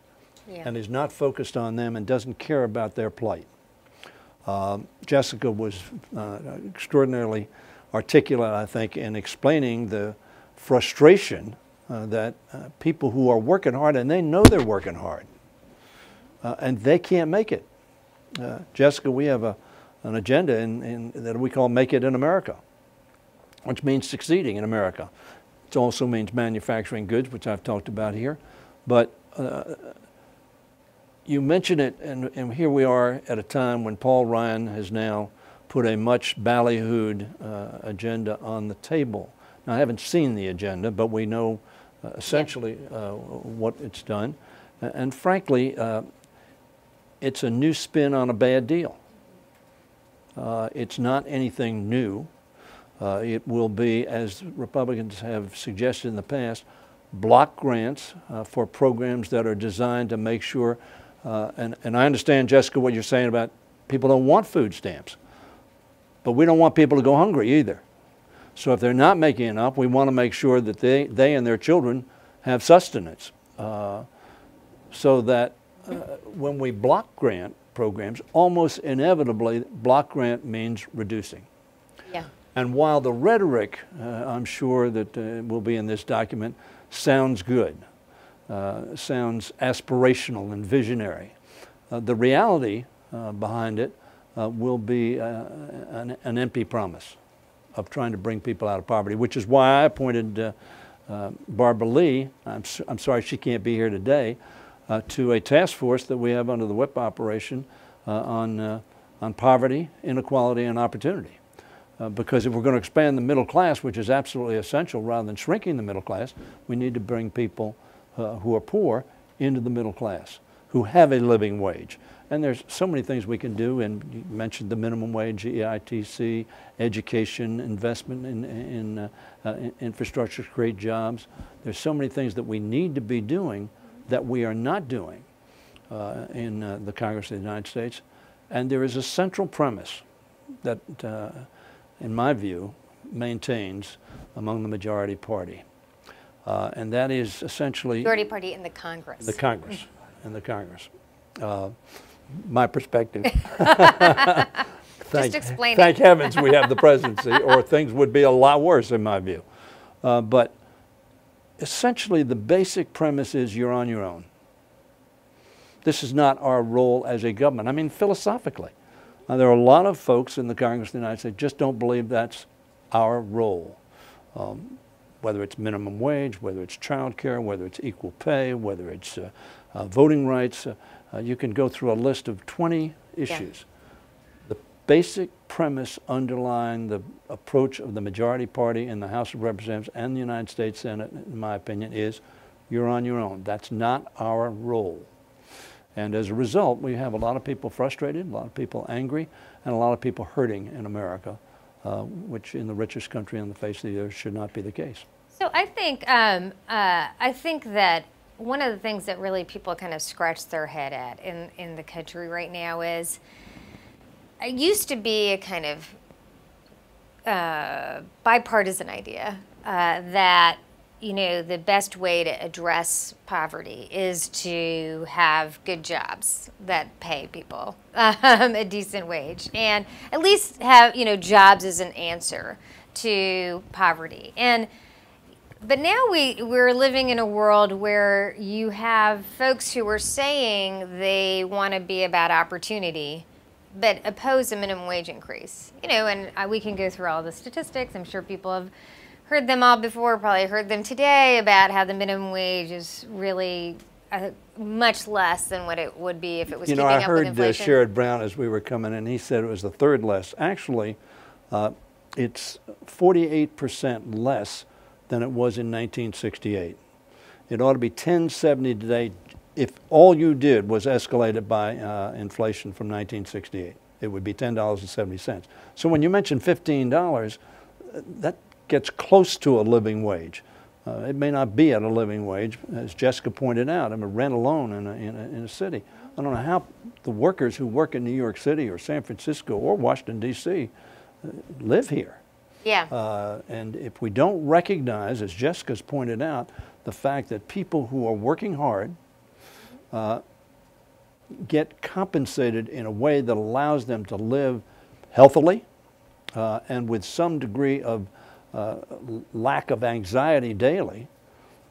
yeah. and is not focused on them and doesn't care about their plight. Uh, Jessica was uh, extraordinarily articulate, I think, in explaining the frustration uh, that uh, people who are working hard, and they know they're working hard, uh, and they can't make it. Uh, Jessica, we have a, an agenda in, in, that we call Make It in America, which means succeeding in America. It also means manufacturing goods, which I've talked about here. But uh, you mention it, and, and, here we are at a time when Paul Ryan has now put a much ballyhooed uh, agenda on the table. Now, I haven't seen the agenda, but we know uh, essentially uh, what it's done. And frankly, uh, it's a new spin on a bad deal. Uh, it's not anything new. Uh, it will be, as Republicans have suggested in the past, block grants uh, for programs that are designed to make sure, uh, and, and I understand, Jessica, what you're saying about people don't want food stamps, but we don't want people to go hungry either. So if they're not making enough, we want to make sure that they, they and their children have sustenance uh, so that uh, when we block grant programs, almost inevitably, block grant means reducing. Yeah. And while the rhetoric, uh, I'm sure that uh, will be in this document, sounds good, uh, sounds aspirational and visionary, uh, the reality uh, behind it will be an, an, empty promise of trying to bring people out of poverty, which is why I appointed Barbara Lee. I'm, I'm sorry she can't be here today uh, to a task force that we have under the WHIP operation uh, on, uh, on poverty, inequality, and opportunity. Uh, because if we're going to expand the middle class, which is absolutely essential, rather than shrinking the middle class, we need to bring people who are poor into the middle class, who have a living wage. And there's so many things we can do, and you mentioned the minimum wage, EITC, education, investment in, in, uh, uh, in infrastructure to create jobs. There's so many things that we need to be doing that we are not doing uh, in uh, the Congress of the United States. And there is a central premise that, uh, in my view, maintains among the majority party. Uh, and that is essentially majority party in the Congress. The Congress, in the Congress. Uh, my perspective. thank, Just explain. Thank heavens we have the presidency, or things would be a lot worse, in my view. Uh, but essentially the basic premise is you're on your own. This is not our role as a government. I mean, philosophically. Now, there are a lot of folks in the Congress of the United States just don't believe that's our role. Um, whether it's minimum wage, whether it's child care, whether it's equal pay, whether it's uh, uh, voting rights, uh, uh you can go through a list of 20 issues. Basic premise underlying the approach of the majority party in the House of Representatives and the United States Senate, in my opinion, is you're on your own. That's not our role. And as a result, we have a lot of people frustrated, a lot of people angry, and a lot of people hurting in America, uh, which in the richest country on the face of the earth should not be the case. So I think um, uh, I think that one of the things that really people kind of scratch their head at in, in the country right now is it used to be a kind of uh, bipartisan idea uh, that you know the best way to address poverty is to have good jobs that pay people um, a decent wage and at least have you know jobs as an answer to poverty. And but now we we're living in a world where you have folks who are saying they want to be about opportunity but oppose a minimum wage increase. You know, and uh, we can go through all the statistics. I'm sure people have heard them all before, probably heard them today about how the minimum wage is really uh, much less than what it would be if it was You know, keeping I up with heard uh. Sherrod Brown as we were coming in, he said it was the third less. Actually, uh, it's 48% less than it was in 1968. It ought to be 1070 today if all you did was escalate it by uh, inflation from 1968. It would be $10.70. So when you mention $15, uh, that gets close to a living wage. Uh, it may not be at a living wage, as Jessica pointed out. I mean, rent alone in a, in, a, in a city. I don't know how the workers who work in New York City or San Francisco or Washington, D.C. Uh, live here. yeah. Uh, and if we don't recognize, as Jessica's pointed out, the fact that people who are working hard uh, get compensated in a way that allows them to live healthily uh, and with some degree of uh, lack of anxiety daily,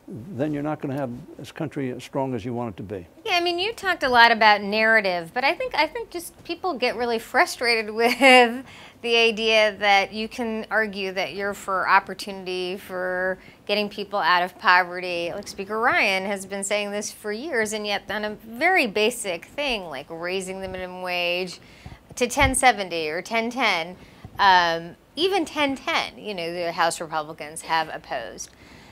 then you're not going to have this country as strong as you want it to be. Yeah, I mean, you talked a lot about narrative, but I think I think just people get really frustrated with the idea that you can argue that you're for opportunity, for getting people out of poverty. Like Speaker Ryan has been saying this for years, and yet on a very basic thing like raising the minimum wage to 1070 or 1010, um, even 1010, you know, the House Republicans have opposed.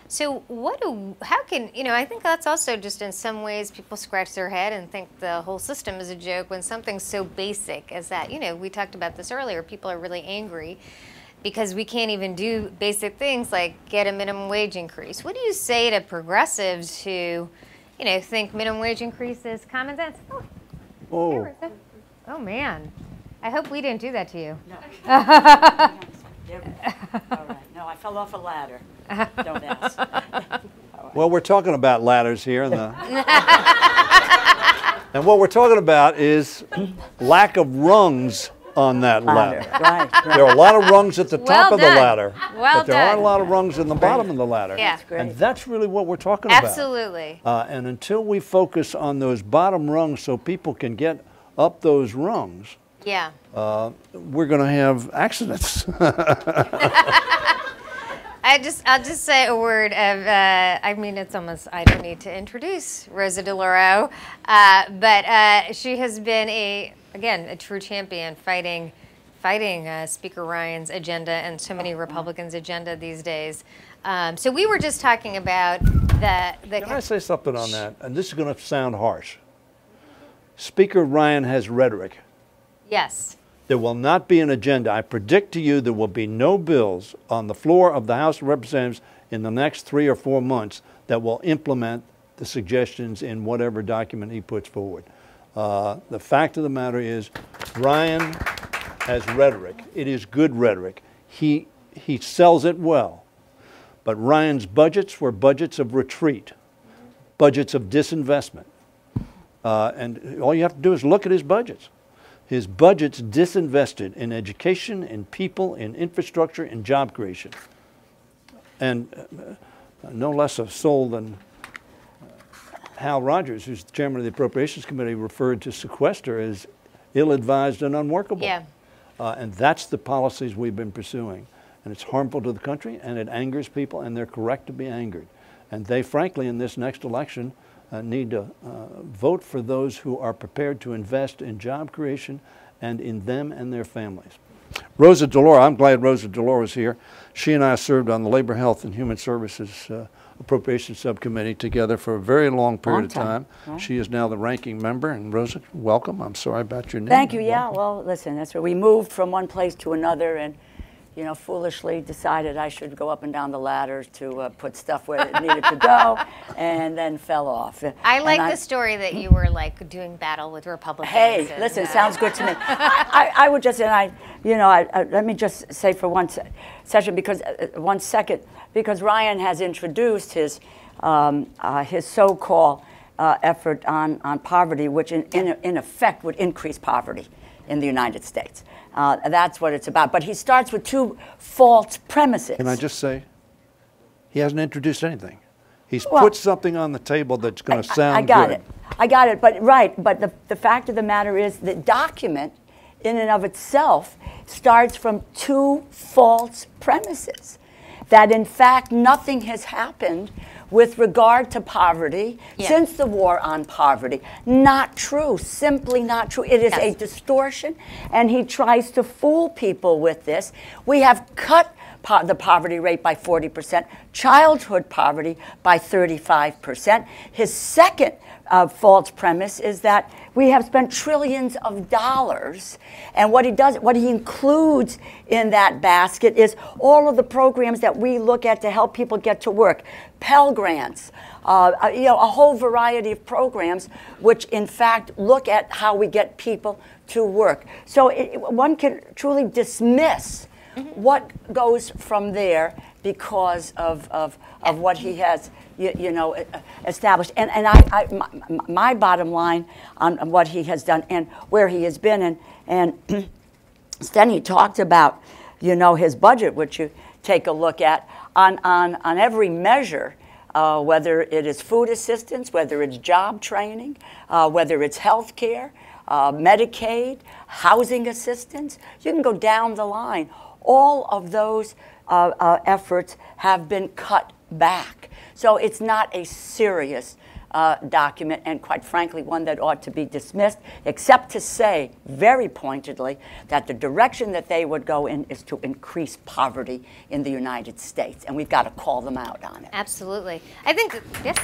So what do how can you know I think that's also just in some ways people scratch their head and think the whole system is a joke when something so basic as that you know we talked about this earlier people are really angry because we can't even do basic things like get a minimum wage increase. What do you say to progressives who you know think minimum wage increase is common sense? Oh, Oh, there was a- oh man. I hope we didn't do that to you. There we go. All right. No, I fell off a ladder. Don't ask. Well, we're talking about ladders here, and, the, and what we're talking about is lack of rungs on that ladder. Right, right. There are a lot of rungs at the top Well of the ladder, Well but there aren't a lot of rungs in the bottom of the ladder. Yeah. That's And that's really what we're talking about. Absolutely. Uh, and until we focus on those bottom rungs so people can get up those rungs, Yeah. We're going to have accidents. I just, I'll just say a word of, uh, I mean, it's almost, I don't need to introduce Rosa DeLauro, uh, but uh, she has been a, again, a true champion fighting, fighting uh, Speaker Ryan's agenda and so many Republicans' agenda these days. Um, so we were just talking about the, the Can I say something on that? And this is going to sound harsh. Speaker Ryan has rhetoric. yes, There will not be an agenda. I predict to you there will be no bills on the floor of the House of Representatives in the next three or four months that will implement the suggestions in whatever document he puts forward. Uh, the fact of the matter is, Ryan has rhetoric. It is good rhetoric. He, he sells it well. But Ryan's budgets were budgets of retreat, budgets of disinvestment. Uh, and all you have to do is look at his budgets. His budget's disinvested in education, in people, in infrastructure, in job creation. And uh, no less a soul than uh, Hal Rogers, who's the chairman of the Appropriations Committee, referred to sequester as ill-advised and unworkable. Yeah. Uh, and that's the policies we've been pursuing. And it's harmful to the country, and it angers people, and they're correct to be angered. And they, frankly, in this next election, uh, need to uh, vote for those who are prepared to invest in job creation and in them and their families. Rosa DeLauro, I'm glad Rosa DeLauro is here. She and I served on the Labor, Health, and Human Services uh, Appropriations Subcommittee together for a very long period Long of time, time. She is now the ranking member, and Rosa, welcome. I'm sorry about your name. Thank you. Yeah. Well, listen, that's where we moved from one place to another, and you know, foolishly decided I should go up and down the ladder to uh, put stuff where it needed to go, and then fell off. I like the story that you were like doing battle with Republicans. Hey, and, listen, uh, sounds good to me. I, I, I would just, and I, you know, I, I, let me just say for one se- session, because uh, uh, one second, because Ryan has introduced his um, uh, his so-called uh, effort on on poverty, which in, in in effect would increase poverty in the United States. Uh, that's what it's about. But he starts with two false premises. Can I just say, he hasn't introduced anything. He's Well- put something on the table that's going to sound I got good. it. I got it. But right. But the, the fact of the matter is, the document, in and of itself, starts from two false premises. That in fact nothing has happened with regard to poverty Yeah. since the war on poverty. Not true. Simply not true. It is a distortion, and he tries to fool people with this. We have cut po- the poverty rate by 40%, childhood poverty by 35%. His second uh, false premise is that we have spent trillions of dollars, and what he does, what he includes in that basket is all of the programs that we look at to help people get to work, Pell grants, uh, uh, you know, a whole variety of programs, which in fact look at how we get people to work. So it, one can truly dismiss what goes from there because of, of, of what he has, you, you know, established. And, and I, I, my, my bottom line on what he has done and where he has been, and, and Steny talked about, you know, his budget, which you take a look at on, on, on every measure, uh, whether it is food assistance, whether it's job training, uh, whether it's health care, uh, Medicaid, housing assistance. You can go down the line. All of those uh, uh, efforts have been cut back. So it's not a serious uh, document, and quite frankly, one that ought to be dismissed, except to say very pointedly that the direction that they would go in is to increase poverty in the United States, and we've got to call them out on it. Absolutely. I think, yes?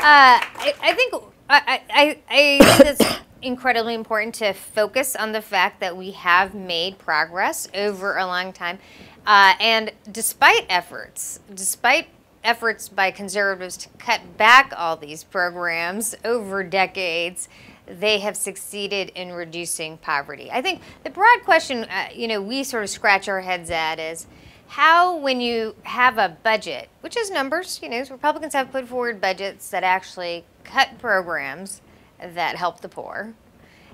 Uh, I, I think I, I, I think it's incredibly important to focus on the fact that we have made progress over a long time. Uh, and despite efforts, despite efforts by conservatives to cut back all these programs over decades, they have succeeded in reducing poverty. I think the broad question, uh, you know, we sort of scratch our heads at is how, when you have a budget, which is numbers, you know, Republicans have put forward budgets that actually cut programs that help the poor,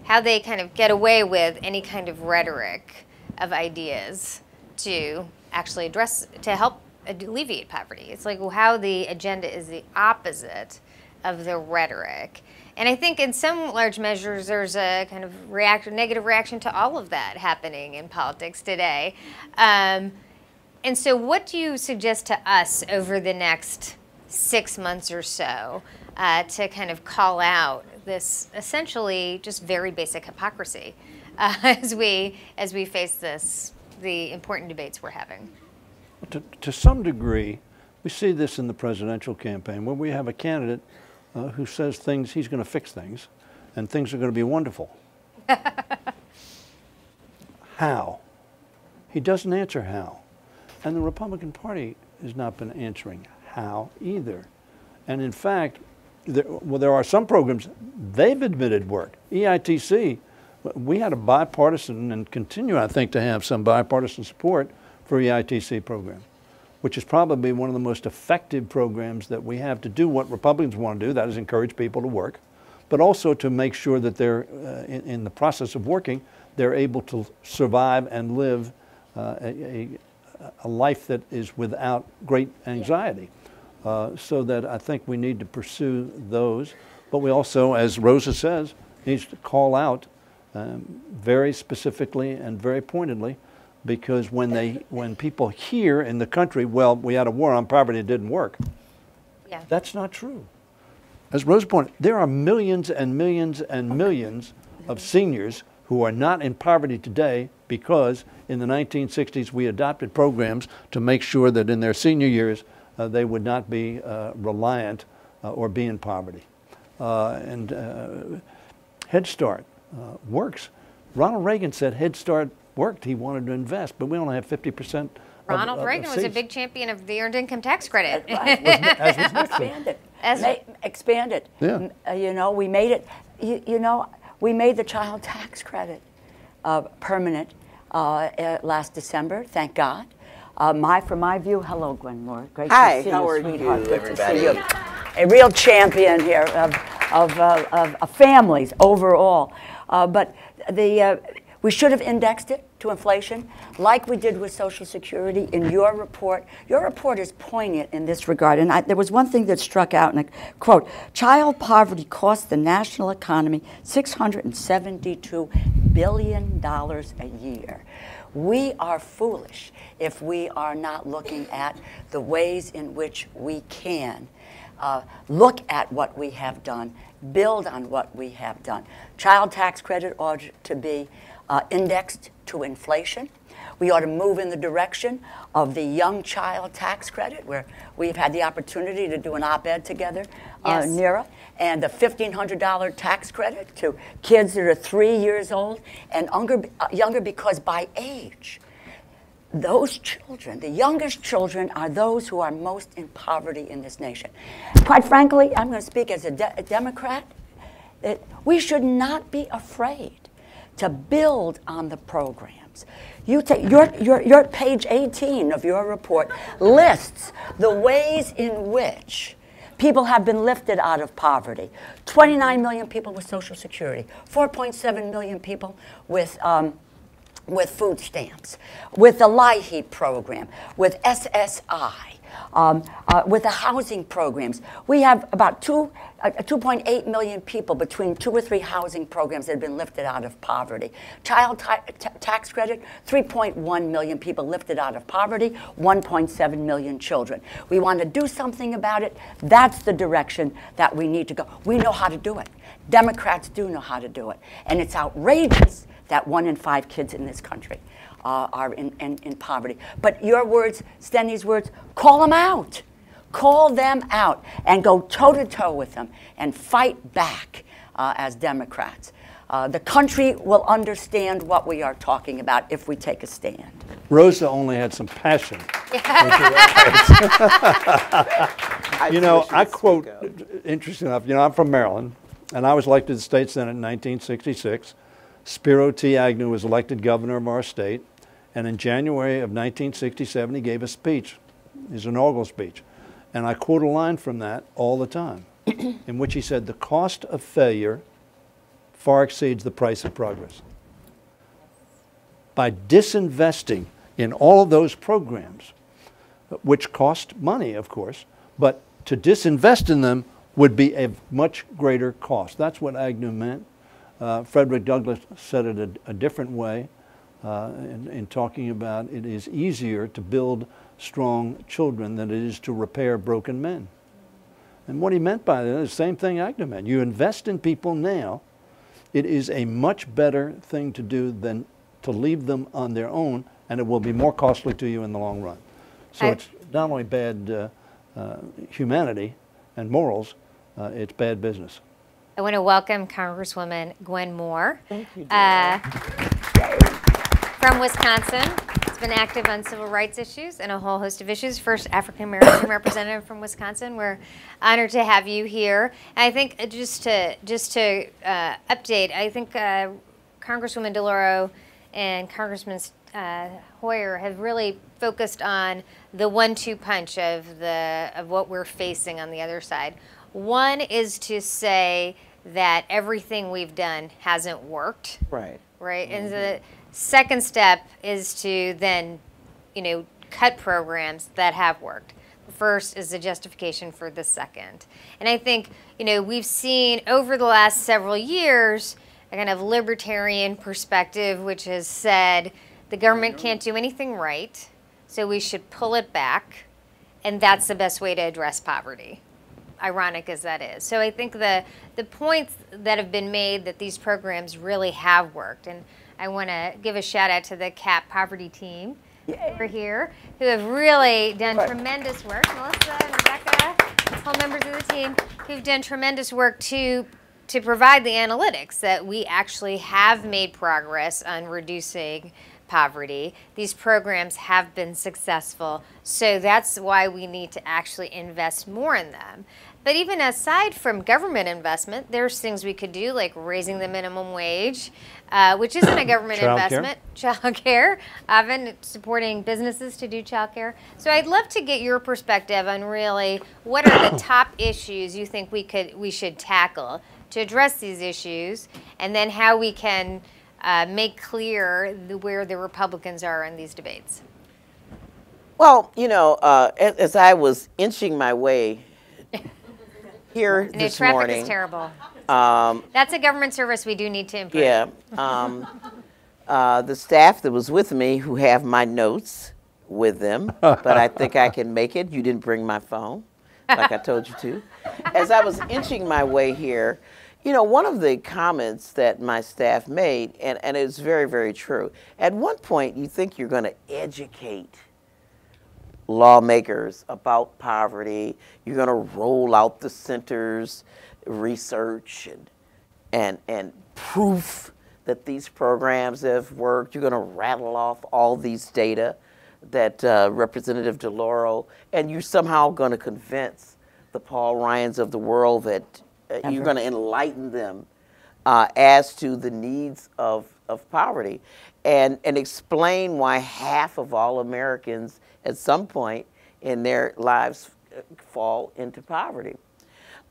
how they kind of get away with any kind of rhetoric of ideas to actually address, to help alleviate poverty. It's like how the agenda is the opposite of the rhetoric. And I think in some large measures, there's a kind of react, negative reaction to all of that happening in politics today. Um, and so, what do you suggest to us over the next six months or so uh, to kind of call out this essentially just very basic hypocrisy uh, as we as we face this the important debates we're having? To, to some degree, we see this in the presidential campaign where we have a candidate uh, who says things, he's going to fix things, and things are going to be wonderful. how? He doesn't answer how. And the Republican Party has not been answering how either. And in fact, there, well, there are some programs they've admitted work. EITC, we had a bipartisan and continue, I think, to have some bipartisan support for EITC program, which is probably one of the most effective programs that we have to do what Republicans want to do, that is encourage people to work, but also to make sure that they're, uh, in, in the process of working, they're able to survive and live uh, a, a, a life that is without great anxiety. Uh, so that I think we need to pursue those. But we also, as Rosa says, needs to call out um, very specifically and very pointedly because when they when people hear in the country, well, we had a war on poverty, it didn't work. Yeah. That's not true. As Rosa pointed, there are millions and millions and millions of seniors who are not in poverty today because in the 1960s we adopted programs to make sure that in their senior years they would not be uh, reliant uh, or be in poverty. Uh, and uh, Head Start uh, works. Ronald Reagan said Head Start worked. He wanted to invest, but we only have 50 percent. Ronald Reagan was a big champion of the earned income tax credit. As was Nixon. expand. As- Ma- expand it. Yeah. Uh, you know, we made it. You, you know, we made the child tax credit uh, permanent uh, uh, last December. Thank God. Uh, my, from my view, hello, Gwen Moore. Great Hi, to see how you, are sweetheart. you, Good to see you. A real champion here of, of, uh, of, of families overall. Uh, but the, uh, we should have indexed it to inflation, like we did with Social Security in your report. Your report is poignant in this regard. And I, there was one thing that struck out, and I quote Child poverty costs the national economy $672 billion a year. We are foolish if we are not looking at the ways in which we can uh, look at what we have done, build on what we have done. Child tax credit ought to be uh, indexed to inflation. We ought to move in the direction of the young child tax credit, where we've had the opportunity to do an op ed together, Yes. uh, Neera, and the $1,500 tax credit to kids that are three years old and younger, uh, younger because by age, those children, the youngest children, are those who are most in poverty in this nation. Quite frankly, I'm going to speak as a, de- a Democrat. That we should not be afraid to build on the programs. You take your, your, your page 18 of your report lists the ways in which people have been lifted out of poverty. 29 million people with Social Security, 4.7 million people with. Um, with food stamps, with the LIHEAP program, with SSI, um, uh, with the housing programs. We have about two, uh, 2.8 million people between two or three housing programs that have been lifted out of poverty. Child ta- ta- tax credit, 3.1 million people lifted out of poverty, 1.7 million children. We want to do something about it. That's the direction that we need to go. We know how to do it. Democrats do know how to do it. And it's outrageous that one in five kids in this country uh, are in, in, in poverty. But your words, Steny words, call them out. Call them out and go toe to toe with them and fight back uh, as Democrats. Uh, the country will understand what we are talking about if we take a stand. Rosa only had some passion. you know, I quote, interesting enough, you know, I'm from Maryland, and I was elected to the state senate in 1966. Spiro T. Agnew was elected governor of our state, and in January of 1967, he gave a speech, his inaugural speech. And I quote a line from that all the time, in which he said, The cost of failure far exceeds the price of progress by disinvesting in all of those programs, which cost money, of course, but to disinvest in them would be a much greater cost. That's what Agnew meant. Uh, Frederick Douglass said it a, a different way uh, in, in talking about it is easier to build strong children than it is to repair broken men. And what he meant by that is the same thing Agnew meant. You invest in people now, it is a much better thing to do than to leave them on their own, and it will be more costly to you in the long run. So I- it's not only bad uh, uh, humanity and morals, uh, it's bad business. I want to welcome Congresswoman Gwen Moore. uh, from Wisconsin. Has been active on civil rights issues and a whole host of issues. First African American representative from Wisconsin. We're honored to have you here. And I think uh, just to just to uh, update, I think uh, Congresswoman DeLauro and Congressman uh, Hoyer have really focused on the one-two punch of the of what we're facing on the other side. One is to say that everything we've done hasn't worked Right. right? And the second step is to then, you know, cut programs that have worked. The first is the justification for the second. And I think, you know, we've seen over the last several years a kind of libertarian perspective which has said the government can't do anything right, so we should pull it back, and that's the best way to address poverty ironic as that is. So I think the the points that have been made that these programs really have worked, and I want to give a shout out to the CAP poverty team over here who have really done tremendous work. Melissa and Rebecca, all members of the team who've done tremendous work to to provide the analytics that we actually have made progress on reducing poverty. These programs have been successful, so that's why we need to actually invest more in them. But even aside from government investment, there's things we could do like raising the minimum wage, uh, which isn't a government Childcare. investment. Childcare, been supporting businesses to do childcare. So I'd love to get your perspective on really what are the top issues you think we could we should tackle to address these issues, and then how we can uh, make clear the, where the Republicans are in these debates. Well, you know, uh, as, as I was inching my way here And the this traffic morning, is terrible. Um, That's a government service we do need to improve. yeah, um, uh, the staff that was with me, who have my notes with them, but I think I can make it. You didn't bring my phone, like I told you to. As I was inching my way here, you know, one of the comments that my staff made, and, and it's very, very true. At one point, you think you're going to educate lawmakers about poverty. You're going to roll out the center's research and, and, and proof that these programs have worked. You're going to rattle off all these data that uh, Representative DeLauro, and you're somehow going to convince the Paul Ryans of the world that uh, you're going to enlighten them uh, as to the needs of, of poverty and, and explain why half of all Americans at some point in their lives uh, fall into poverty.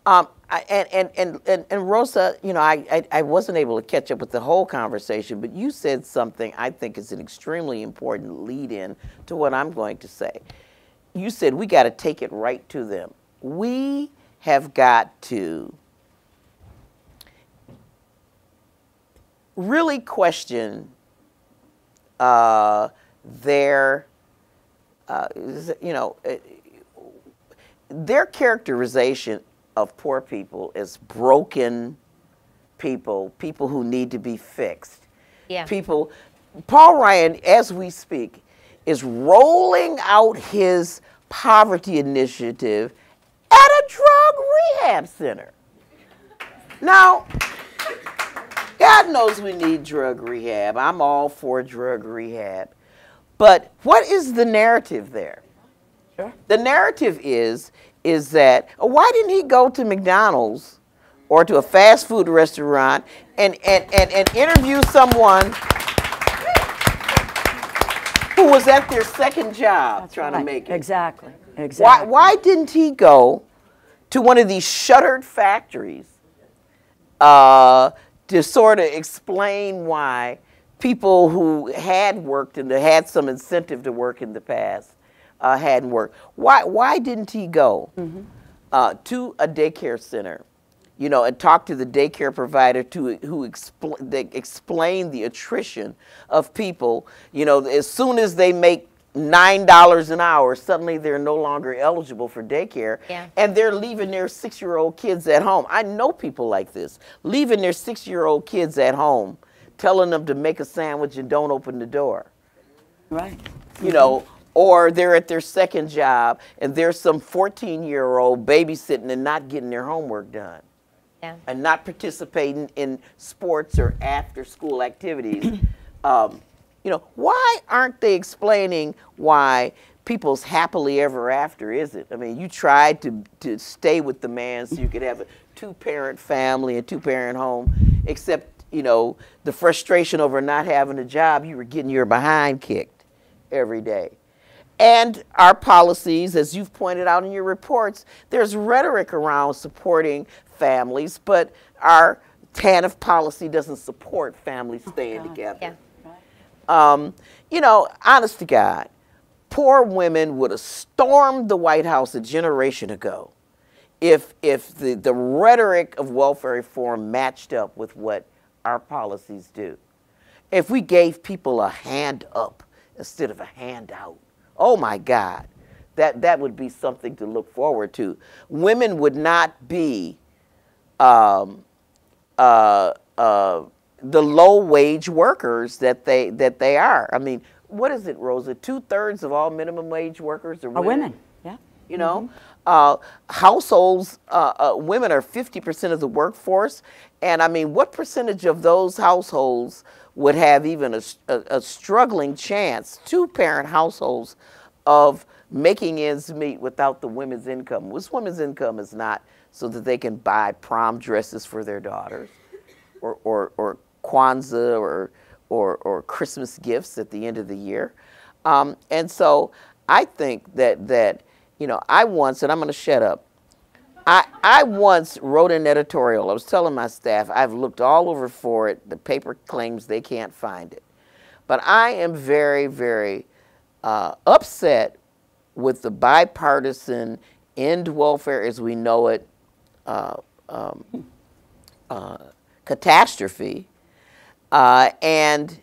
Um, and, and, and, and, Rosa, you know, I, I, I wasn't able to catch up with the whole conversation, but you said something I think is an extremely important lead in to what I'm going to say. You said we got to take it right to them. We have got to really question uh, their, uh, you know, uh, their characterization of poor people is broken people, people who need to be fixed. Yeah. People, Paul Ryan, as we speak, is rolling out his poverty initiative at a drug rehab center. Now, God knows we need drug rehab. I'm all for drug rehab. But what is the narrative there? Sure. The narrative is is that why didn't he go to McDonald's or to a fast food restaurant and, and, and, and interview someone who was at their second job That's trying right. to make it? Exactly, Why, exactly. why didn't he go to one of these shuttered factories uh, to sort of explain why people who had worked and had some incentive to work in the past uh, hadn't worked? Why, why didn't he go uh, to a daycare center? You know, and talk to the daycare provider to who expl- they explain the attrition of people. You know, as soon as they make nine dollars an hour, suddenly they're no longer eligible for daycare, Yeah. and they're leaving their six-year-old kids at home. I know people like this, leaving their six-year-old kids at home, telling them to make a sandwich and don't open the door Right. you know, or they're at their second job and there's some 14 year old babysitting and not getting their homework done Yeah. and not participating in sports or after school activities. um, you know, why aren't they explaining why people's happily ever after is it? I mean, you tried to, to stay with the man so you could have a two parent family, a two parent home, except, you know, the frustration over not having a job, you were getting your behind kicked every day. And our policies, as you've pointed out in your reports, there's rhetoric around supporting families, but our TANF policy doesn't support families staying together. Yeah. Um, you know, honest to God, poor women would have stormed the White House a generation ago if, if the, the rhetoric of welfare reform matched up with what our policies do. If we gave people a hand up instead of a handout, oh my God, that, that would be something to look forward to. Women would not be um, uh, uh, the low wage workers that they that they are. I mean, what is it, Rosa? Two thirds of all minimum wage workers are Are women. women, yeah. You know, uh, households, uh, uh, women are 50% of the workforce. And I mean, what percentage of those households would have even a, a, a struggling chance, two parent households, of making ends meet without the women's income. This women's income is not so that they can buy prom dresses for their daughters or, or, or Kwanzaa or, or, or Christmas gifts at the end of the year. Um, and so I think that, that, you know, I once, and I'm going to shut up, I, I once wrote an editorial. I was telling my staff, I've looked all over for it. The paper claims they can't find it. But I am very, very uh, upset with the bipartisan end welfare as we know it uh, um, uh, catastrophe. Uh, and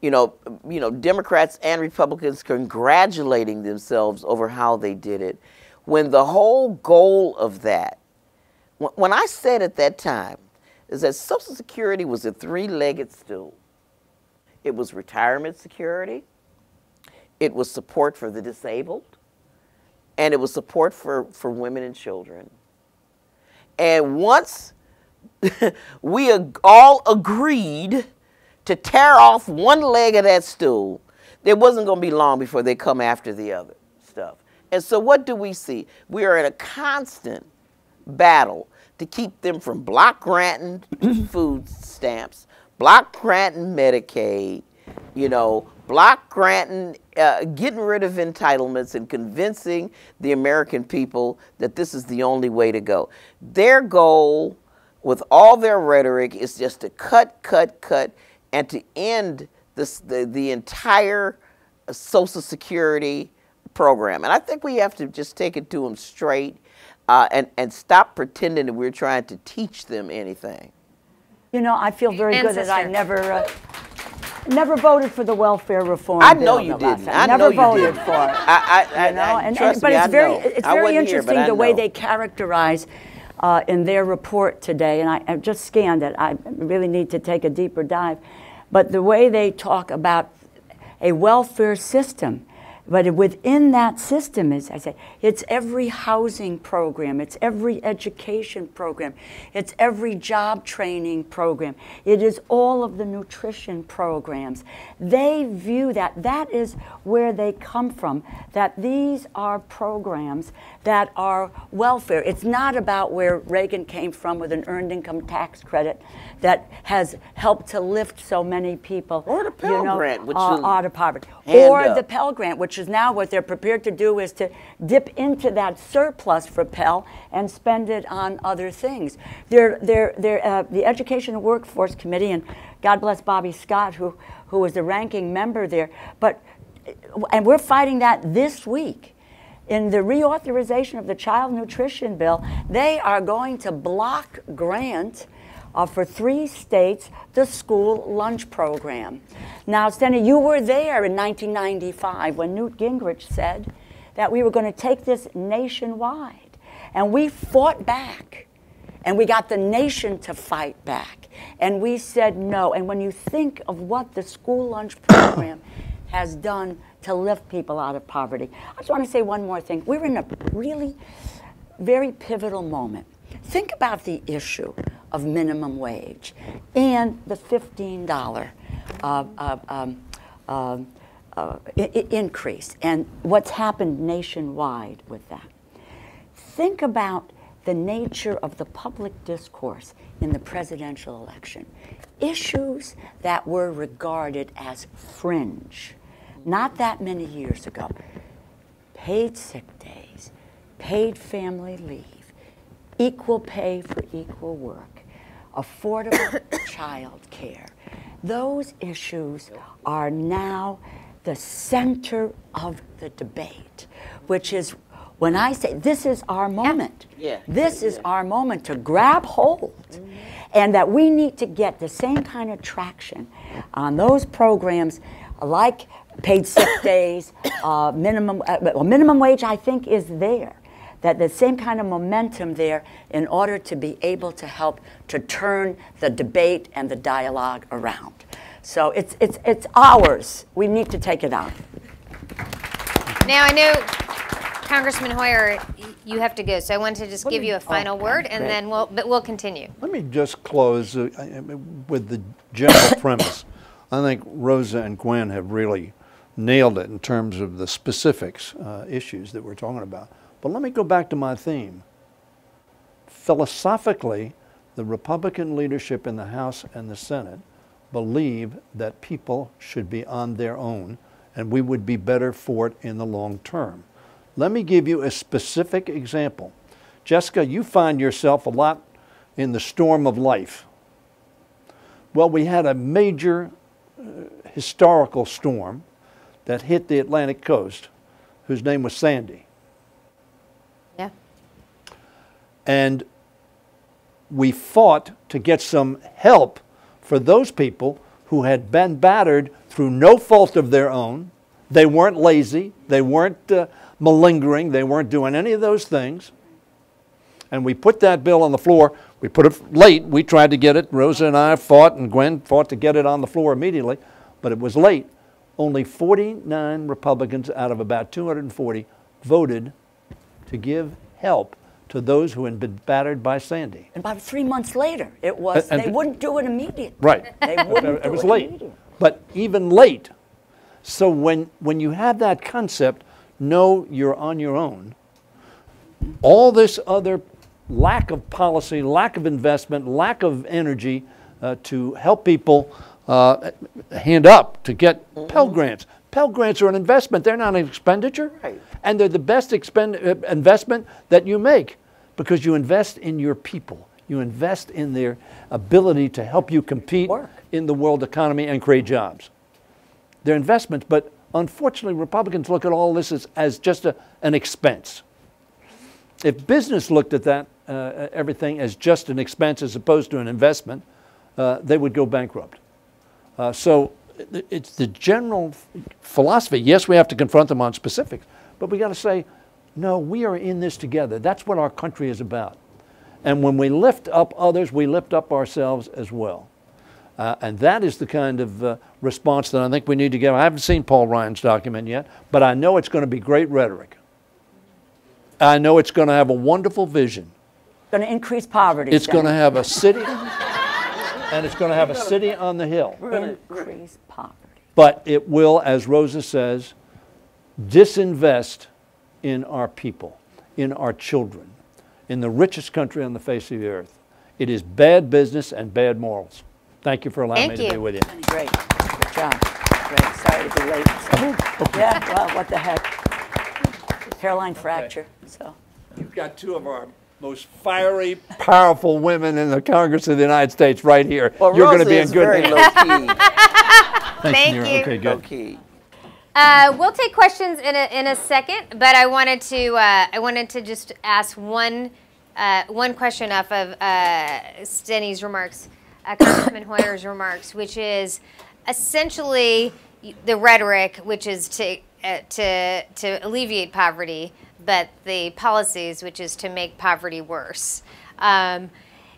you know, you know, Democrats and Republicans congratulating themselves over how they did it when the whole goal of that, when I said at that time, is that Social Security was a three legged stool. It was retirement security, it was support for the disabled, and it was support for, for women and children. And once we all agreed to tear off one leg of that stool, it wasn't going to be long before they come after the other. And so what do we see? We are in a constant battle to keep them from block granting food stamps, block granting Medicaid, you know, block granting, uh, getting rid of entitlements and convincing the American people that this is the only way to go. Their goal with all their rhetoric is just to cut, cut, cut, and to end this, the, the entire Social Security program. And I think we have to just take it to them straight uh, and, and stop pretending that we're trying to teach them anything. You know, I feel very And good that I never, uh, never voted for the welfare reform I know in you didn't. time. I never know you voted didn't. for it. I, I, I, you know, and, trust and, but me, it's I very, know. it's very wasn't here, interesting the way they characterize uh, in their report today, and I, I just scanned it. I really need to take a deeper dive, but the way they talk about a welfare system. But within that system, as I say, it's every housing program, it's every education program, it's every job training program, it is all of the nutrition programs. They view that, that is where they come from, that these are programs that are welfare. It's not about where Reagan came from with an earned income tax credit that has helped to lift so many people Or the Pell you know, Grant, which uh, out of poverty. Or up. the Pell Grant, which is now what they're prepared to do is to dip into that surplus for Pell and spend it on other things. They're, they're, they're, uh, the Education and Workforce Committee, and God bless Bobby Scott, who, who was the ranking member there, but, and we're fighting that this week. In the reauthorization of the child nutrition bill, they are going to block grant uh, for three states the school lunch program. Now, Steny, you were there in 1995 when Newt Gingrich said that we were going to take this nationwide. And we fought back. And we got the nation to fight back. And we said no. And when you think of what the school lunch program has done to lift people out of poverty, I just want to say one more thing. We're in a really very pivotal moment. Think about the issue of minimum wage and the $15 uh, uh, um, uh, i- increase and what's happened nationwide with that. Think about the nature of the public discourse in the presidential election. Issues that were regarded as fringe not that many years ago. Paid sick days, paid family leave, equal pay for equal work, affordable child care. Those issues are now the center of the debate, which is when I say this is our moment. Yeah. This is our moment to grab hold. And that we need to get the same kind of traction on those programs like paid sick days, uh, minimum, uh, well, minimum wage, I think, is there. That the same kind of momentum there in order to be able to help to turn the debate and the dialogue around. So it's, it's, it's ours. We need to take it on. Now I know, Congressman Hoyer, you have to go, so I wanted to just Let give me- you a final oh, word, and great. then we'll, but we'll continue. Let me just close uh, I- I- with the general premise I think Rosa and Gwen have really nailed it in terms of the specifics uh, issues that we're talking about. But let me go back to my theme. Philosophically, the Republican leadership in the House and the Senate believe that people should be on their own and we would be better for it in the long term. Let me give you a specific example. Jessica, you find yourself a lot in the storm of life. Well, we had a major uh, historical storm that hit the Atlantic coast, whose name was Sandy. Yeah. And we fought to get some help for those people who had been battered through no fault of their own. They weren't lazy, they weren't uh, malingering, they weren't doing any of those things. And we put that bill on the floor. We put it late. We tried to get it. Rosa and I fought, and Gwen fought to get it on the floor immediately, but it was late. Only 49 Republicans out of about 240 voted to give help to those who had been battered by Sandy. And about three months later, it was, And- they wouldn't do it immediately. Right. They wouldn't It was late. But even late. So when, when you have that concept, know you're on your own, all this other lack of policy, lack of investment, lack of energy uh, to help people uh, hand up to get Pell Grants. Pell Grants are an investment, they're not an expenditure. Right. And they're the best expend- uh, investment that you make because you invest in your people. You invest in their ability to help you compete Work. in the world economy and create jobs. They're investments, but unfortunately, Republicans look at all this as, as just a, an expense. If business looked at that, uh, everything as just an expense as opposed to an investment, uh, they would go bankrupt. Uh, so it's the general philosophy. Yes, we have to confront them on specifics, but we got to say, no, we are in this together. That's what our country is about. And when we lift up others, we lift up ourselves as well. Uh, and that is the kind of uh, response that I think we need to give. I haven't seen Paul Ryan's document yet, but I know it's going to be great rhetoric. I know it's going to have a wonderful vision. Going to increase poverty. It's going to have a city, and it's going to have a city on the hill. Increase poverty. But it will, as Rosa says, disinvest in our people, in our children, in the richest country on the face of the earth. It is bad business and bad morals. Thank you for allowing Thank me to be you. with you. Great. Good job. Great. Sorry to be late. So, yeah, well, what the heck. Hairline fracture, so. You've got two of our most fiery, powerful women in the Congress of the United States right here. Well, You're going to be in good very hands. low Thank Neera. you. Okay, low good. key. Uh, we'll take questions in a, in a second, but I wanted to uh, I wanted to just ask one uh, one question off of uh, Steny's remarks, uh, Congressman Hoyer's remarks, which is essentially the rhetoric, which is to uh, to to alleviate poverty, but the policies, which is to make poverty worse. Um,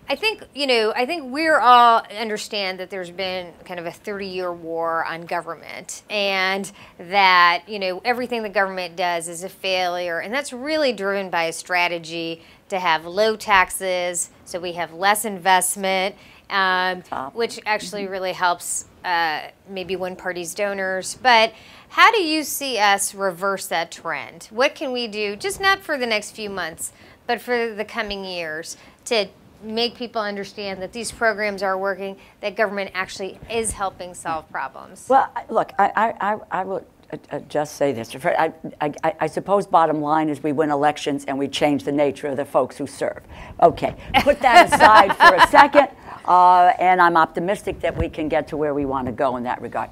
I think you know. I think we're all understand that there's been kind of a 30-year war on government, and that you know everything the government does is a failure, and that's really driven by a strategy to have low taxes, so we have less investment, um, which actually really helps uh, maybe one party's donors. But how do you see us reverse that trend? What can we do, just not for the next few months, but for the coming years, to make people understand that these programs are working, that government actually is helping solve problems? Well, look, I, I, I, I will uh, uh, just say this. I, I, I- I suppose bottom line is we win elections and we change the nature of the folks who serve. Okay, put that aside for a second, uh, and I'm optimistic that we can get to where we want to go in that regard.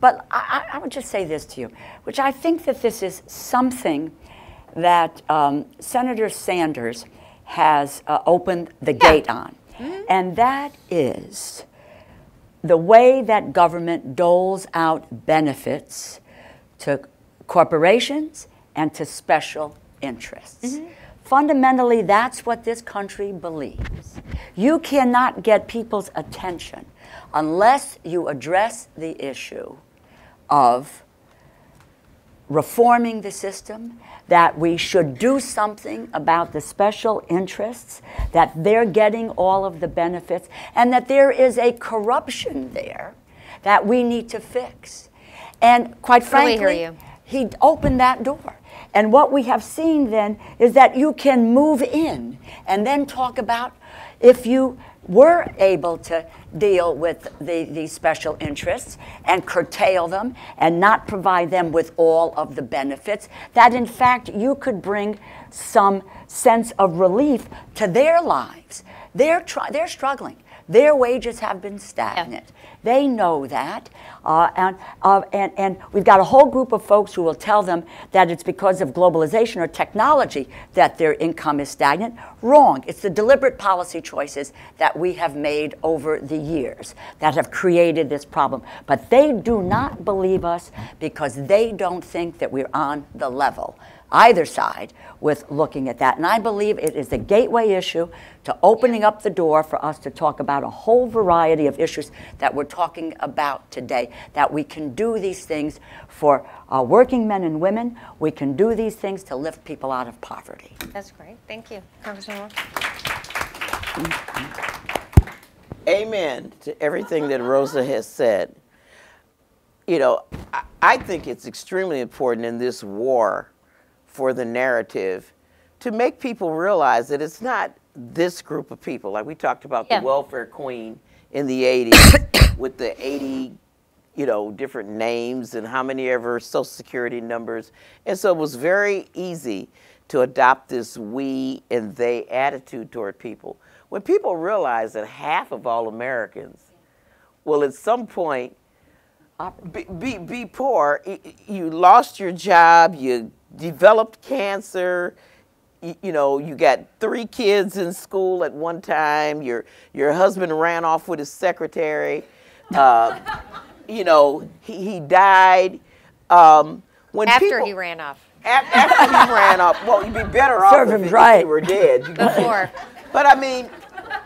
But I, I would just say this to you, which I think that this is something that um, Senator Sanders has uh, opened the gate on, and that is the way that government doles out benefits to corporations and to special interests. Fundamentally, that's what this country believes. You cannot get people's attention unless you address the issue of reforming the system, that we should do something about the special interests, that they're getting all of the benefits, and that there is a corruption there that we need to fix. And quite frankly, he opened that door. And what we have seen then is that you can move in and then talk about if you were able to deal with the, these special interests and curtail them and not provide them with all of the benefits, that in fact you could bring some sense of relief to their lives. They're, try- they're struggling. Their wages have been stagnant. They know that. Uh, and, uh, and, and we've got a whole group of folks who will tell them that it's because of globalization or technology that their income is stagnant. Wrong. It's the deliberate policy choices that we have made over the years that have created this problem. But they do not believe us because they don't think that we're on the level either side with looking at that. And I believe it is the gateway issue to opening up the door for us to talk about a whole variety of issues that we're talking about today. That we can do these things for uh, working men and women. We can do these things to lift people out of poverty. That's great. Thank you, Congressman Moore. amen to everything that Rosa has said. You know, I, I think it's extremely important in this war for the narrative to make people realize that it's not this group of people. Like we talked about Yeah. the welfare queen in the 80s with the 80 you know, different names and how many ever social security numbers. And so it was very easy to adopt this we and they attitude toward people. When people realize that half of all Americans will at some point be, be, be poor, you lost your job, you developed cancer, y- you know, you got three kids in school at one time, your, your husband ran off with his secretary. Uh, you know, he, he died. Um, when After people, he ran off. a- after he ran off, well, you'd be better off Serve if, him if right. you were dead. Before. but I mean,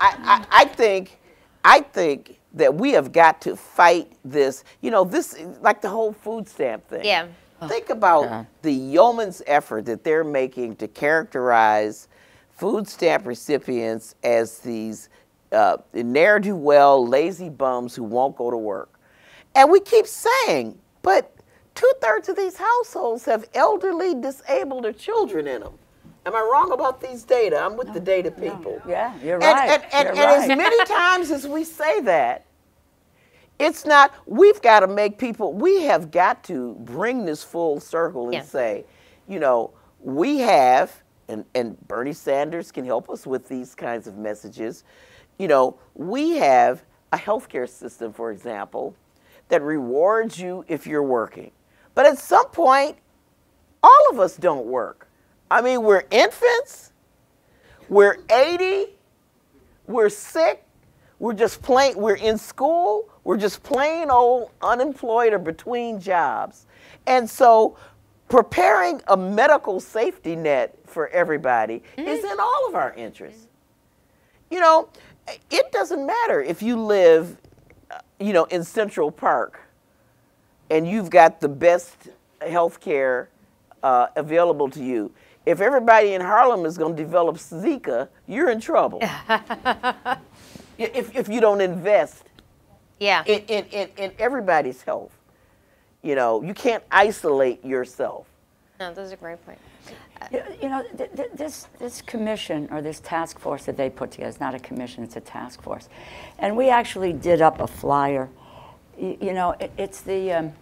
I, I, I think, I think that we have got to fight this. You know, this like the whole food stamp thing. Yeah. Think about the yeoman's effort that they're making to characterize food stamp recipients as these uh, ne'er do well, lazy bums who won't go to work. And we keep saying, but two thirds of these households have elderly, disabled, or children in them. Am I wrong about these data? I'm with the data people. Yeah, you're And, right. and, and, You're and as many times as we say that, it's not, we've got to make people, we have got to bring this full circle and Yeah. say, you know, we have, and, and Bernie Sanders can help us with these kinds of messages, you know, we have a healthcare system, for example, that rewards you if you're working. But at some point, all of us don't work. I mean, we're infants, we're 80, we're sick, we're just plain, we're in school, we're just plain old unemployed or between jobs. And so preparing a medical safety net for everybody mm-hmm. is in all of our interests. You know, it doesn't matter if you live, you know, in Central Park and you've got the best health care uh, available to you. If everybody in Harlem is going to develop Zika, you're in trouble. if, if you don't invest Yeah. in, in, in, in everybody's health, you know, you can't isolate yourself. No, those a great point. You you know, th- th- this, this commission or this task force that they put together, it's not a commission, it's a task force. And we actually did up a flyer. Y- You know, it, it's the, um,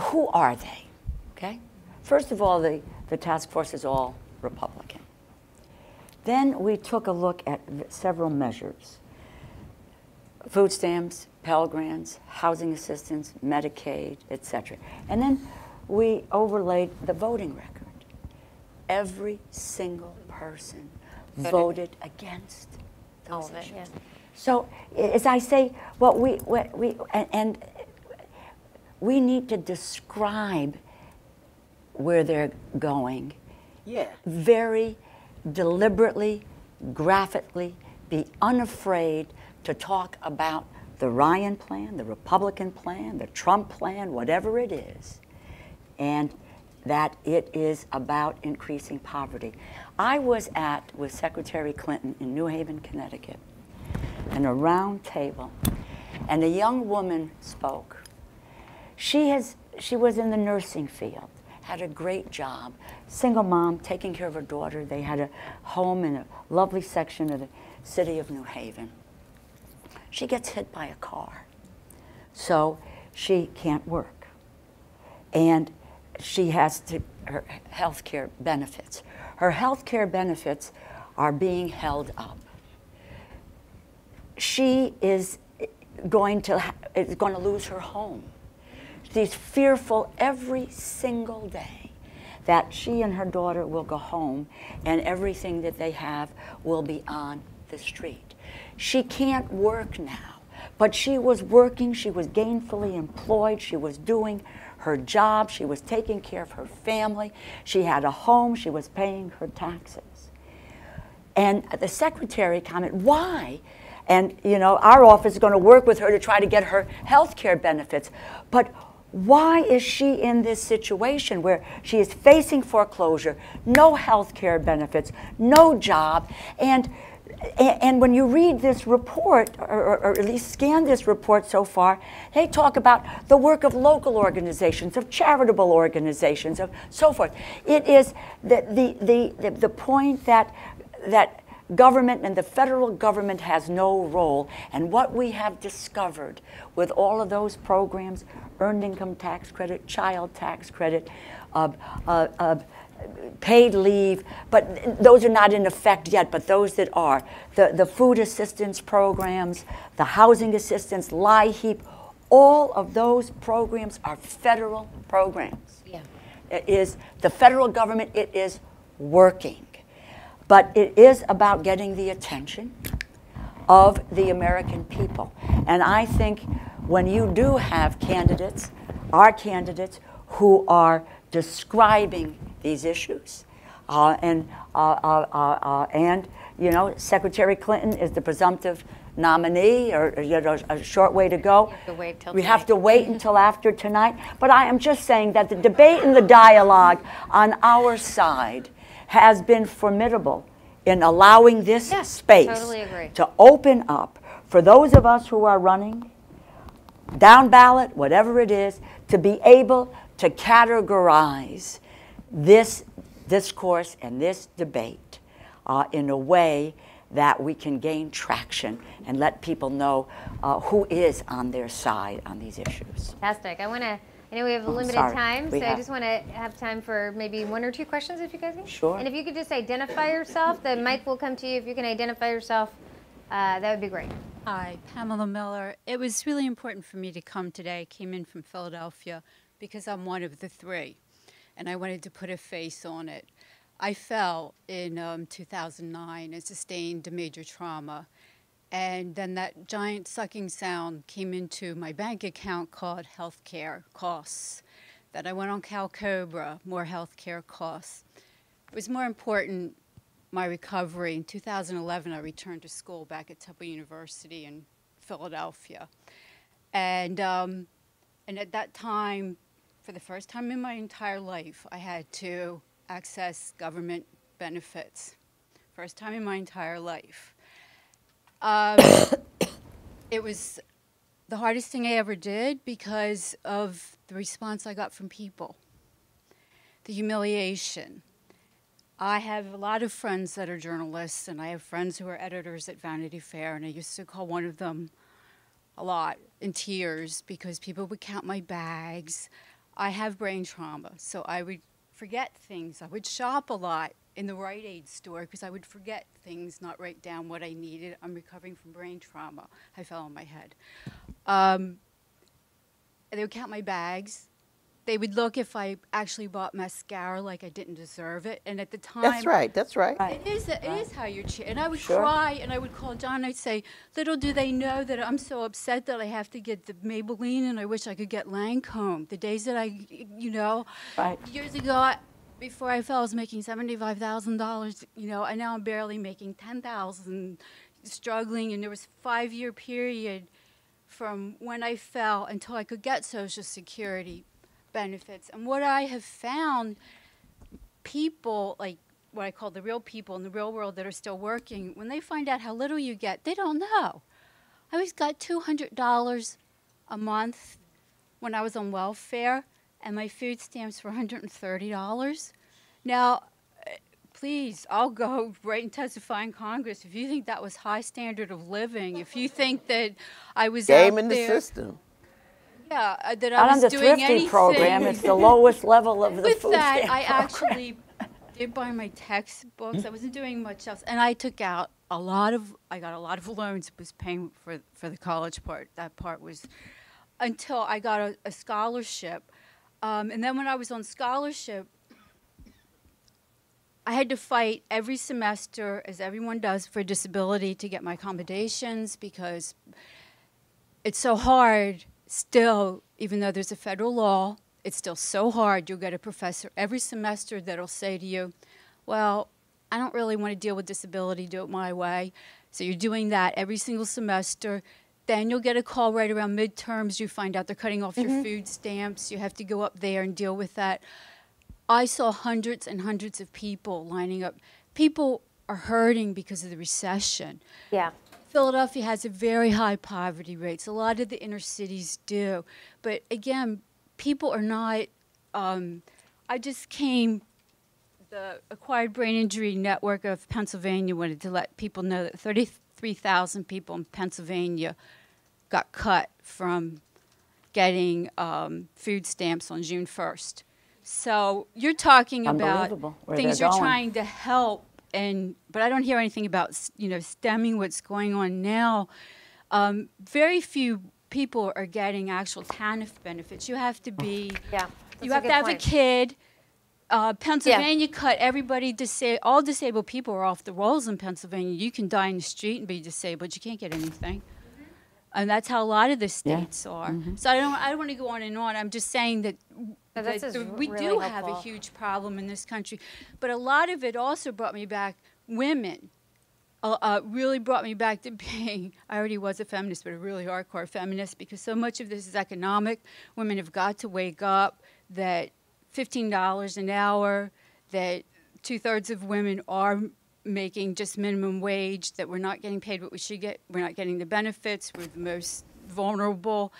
who are they? Okay? First of all, the, the task force is all Republican. Then we took a look at several measures food stamps, Pell Grants, housing assistance, Medicaid, et cetera. And then we overlaid the voting record. Every single person voted against All those of it, issues. yeah. So, as I say, what we, what we and, and we need to describe where they're going Yeah. very deliberately, graphically, be unafraid to talk about the Ryan plan, the Republican plan, the Trump plan, whatever it is, and that it is about increasing poverty. I was at with Secretary Clinton in New Haven, Connecticut, and a round table, and a young woman spoke. She, has, she was in the nursing field, had a great job, single mom, taking care of her daughter. They had a home in a lovely section of the city of New Haven. She gets hit by a car, so she can't work. And she has to, her health care benefits. Her health care benefits are being held up. She is going to, is going to lose her home. She's fearful every single day that she and her daughter will go home and everything that they have will be on the street. She can't work now, but she was working, she was gainfully employed, she was doing her job, she was taking care of her family, she had a home, she was paying her taxes. And the secretary commented, why? And, you know, our office is going to work with her to try to get her health care benefits. But why is she in this situation where she is facing foreclosure, no health care benefits, no job, and and when you read this report, or, or, at least scan this report so far, they talk about the work of local organizations, of charitable organizations, of so forth. It is the, the, the, the, point that, that government and the federal government has no role. And what we have discovered with all of those programs earned income tax credit, child tax credit, uh, uh, uh, paid leave, but those are not in effect yet, but those that are. The, the food assistance programs, the housing assistance, LIHEAP, all of those programs are federal programs. Yeah. It is the federal government, it is working. But it is about getting the attention of the American people. And I think when you do have candidates, our candidates, who are describing these issues, uh, and uh, uh, uh, uh and you know, Secretary Clinton is the presumptive nominee, or you know, a short way to go. Have to we tonight. have to wait until after tonight. But I am just saying that the debate and the dialogue on our side has been formidable in allowing this Yeah, space totally to open up for those of us who are running, down ballot, whatever it is, to be able to categorize this discourse and this debate uh, in a way that we can gain traction and let people know uh, who is on their side on these issues. Fantastic. I want to. I know we have Oh, limited sorry. time, We so I just want to have time for maybe one or two questions, if you guys can. Sure. And if you could just identify yourself, the mic will come to you. If you can identify yourself, uh, that would be great. Hi, Pamela Miller. It was really important for me to come today. I came in from Philadelphia because I'm one of the three, and I wanted to put a face on it. I fell in um, 2009 and sustained a major trauma. And then that giant sucking sound came into my bank account called healthcare costs. That I went on Cal Cobra, more healthcare costs. It was more important my recovery. In 2011, I returned to school back at Temple University in Philadelphia. And, um, and at that time, for the first time in my entire life, I had to access government benefits. First time in my entire life. Um, it was the hardest thing I ever did because of the response I got from people, the humiliation. I have a lot of friends that are journalists, and I have friends who are editors at Vanity Fair, and I used to call one of them a lot in tears because people would count my bags. I have brain trauma, so I would forget things. I would shop a lot in the Rite Aid store because I would forget things, not write down what I needed. I'm recovering from brain trauma. I fell on my head. Um, they would count my bags. They would look if I actually bought mascara like I didn't deserve it. And at the time, That's right. That's right. it is. It is how you're treated. And I would Sure. cry, and I would call John. I'd say, "Little do they know that I'm so upset that I have to get the Maybelline, and I wish I could get Lancome. The days that I, you know, Right. years ago, I, before I fell, I was making seventy-five thousand dollars. You know, and now I'm barely making ten thousand, struggling. And there was five-year period from when I fell until I could get Social Security benefits. And what I have found, people like what I call the real people in the real world that are still working, when they find out how little you get, they don't know. I always got $200 a month when I was on welfare, and my food stamps were $130. Now, please, I'll go right and testify in Congress if you think that was high standard of living. If you think that I was Game in the there, system. Yeah, uh, that I Not was on the doing thrifty anything. program, it's the lowest level of the With food that, stamp I program. actually did buy my textbooks. I wasn't doing much else, and I took out a lot of. I got a lot of loans. It Was paying for for the college part. That part was until I got a, a scholarship, um, and then when I was on scholarship, I had to fight every semester, as everyone does, for disability to get my accommodations because it's so hard still, even though there's a federal law, it's still so hard. You'll get a professor every semester that'll say to you, Well, I don't really want to deal with disability, do it my way. So you're doing that every single semester. Then you'll get a call right around midterms. You find out they're cutting off your mm-hmm. food stamps. You have to go up there and deal with that. I saw hundreds and hundreds of people lining up. People are hurting because of the recession. Yeah. Philadelphia has a very high poverty rates. A lot of the inner cities do, but again, people are not. Um, I just came. The Acquired Brain Injury Network of Pennsylvania wanted to let people know that 33,000 people in Pennsylvania got cut from getting um, food stamps on June 1st. So you're talking about things you're going. trying to help, and but I don't hear anything about you know stemming what's going on now. Um, very few people are getting actual TANF benefits. You have to be Yeah. you have to have point. a kid. Uh, Pennsylvania cut everybody disa- all disabled people are off the rolls in Pennsylvania. You can die in the street and be disabled. You can't get anything. And that's how a lot of the Yeah. states are. So I don't I don't want to go on and on. I'm just saying that, No, this is we really do have a huge problem in this country. But a lot of it also brought me back women uh, uh, really brought me back to being, I already was a feminist, but a really hardcore feminist because so much of this is economic. Women have got to wake up that $15 an hour, that two thirds of women are making just minimum wage, that we're not getting paid what we should get, we're not getting the benefits, we're the most vulnerable.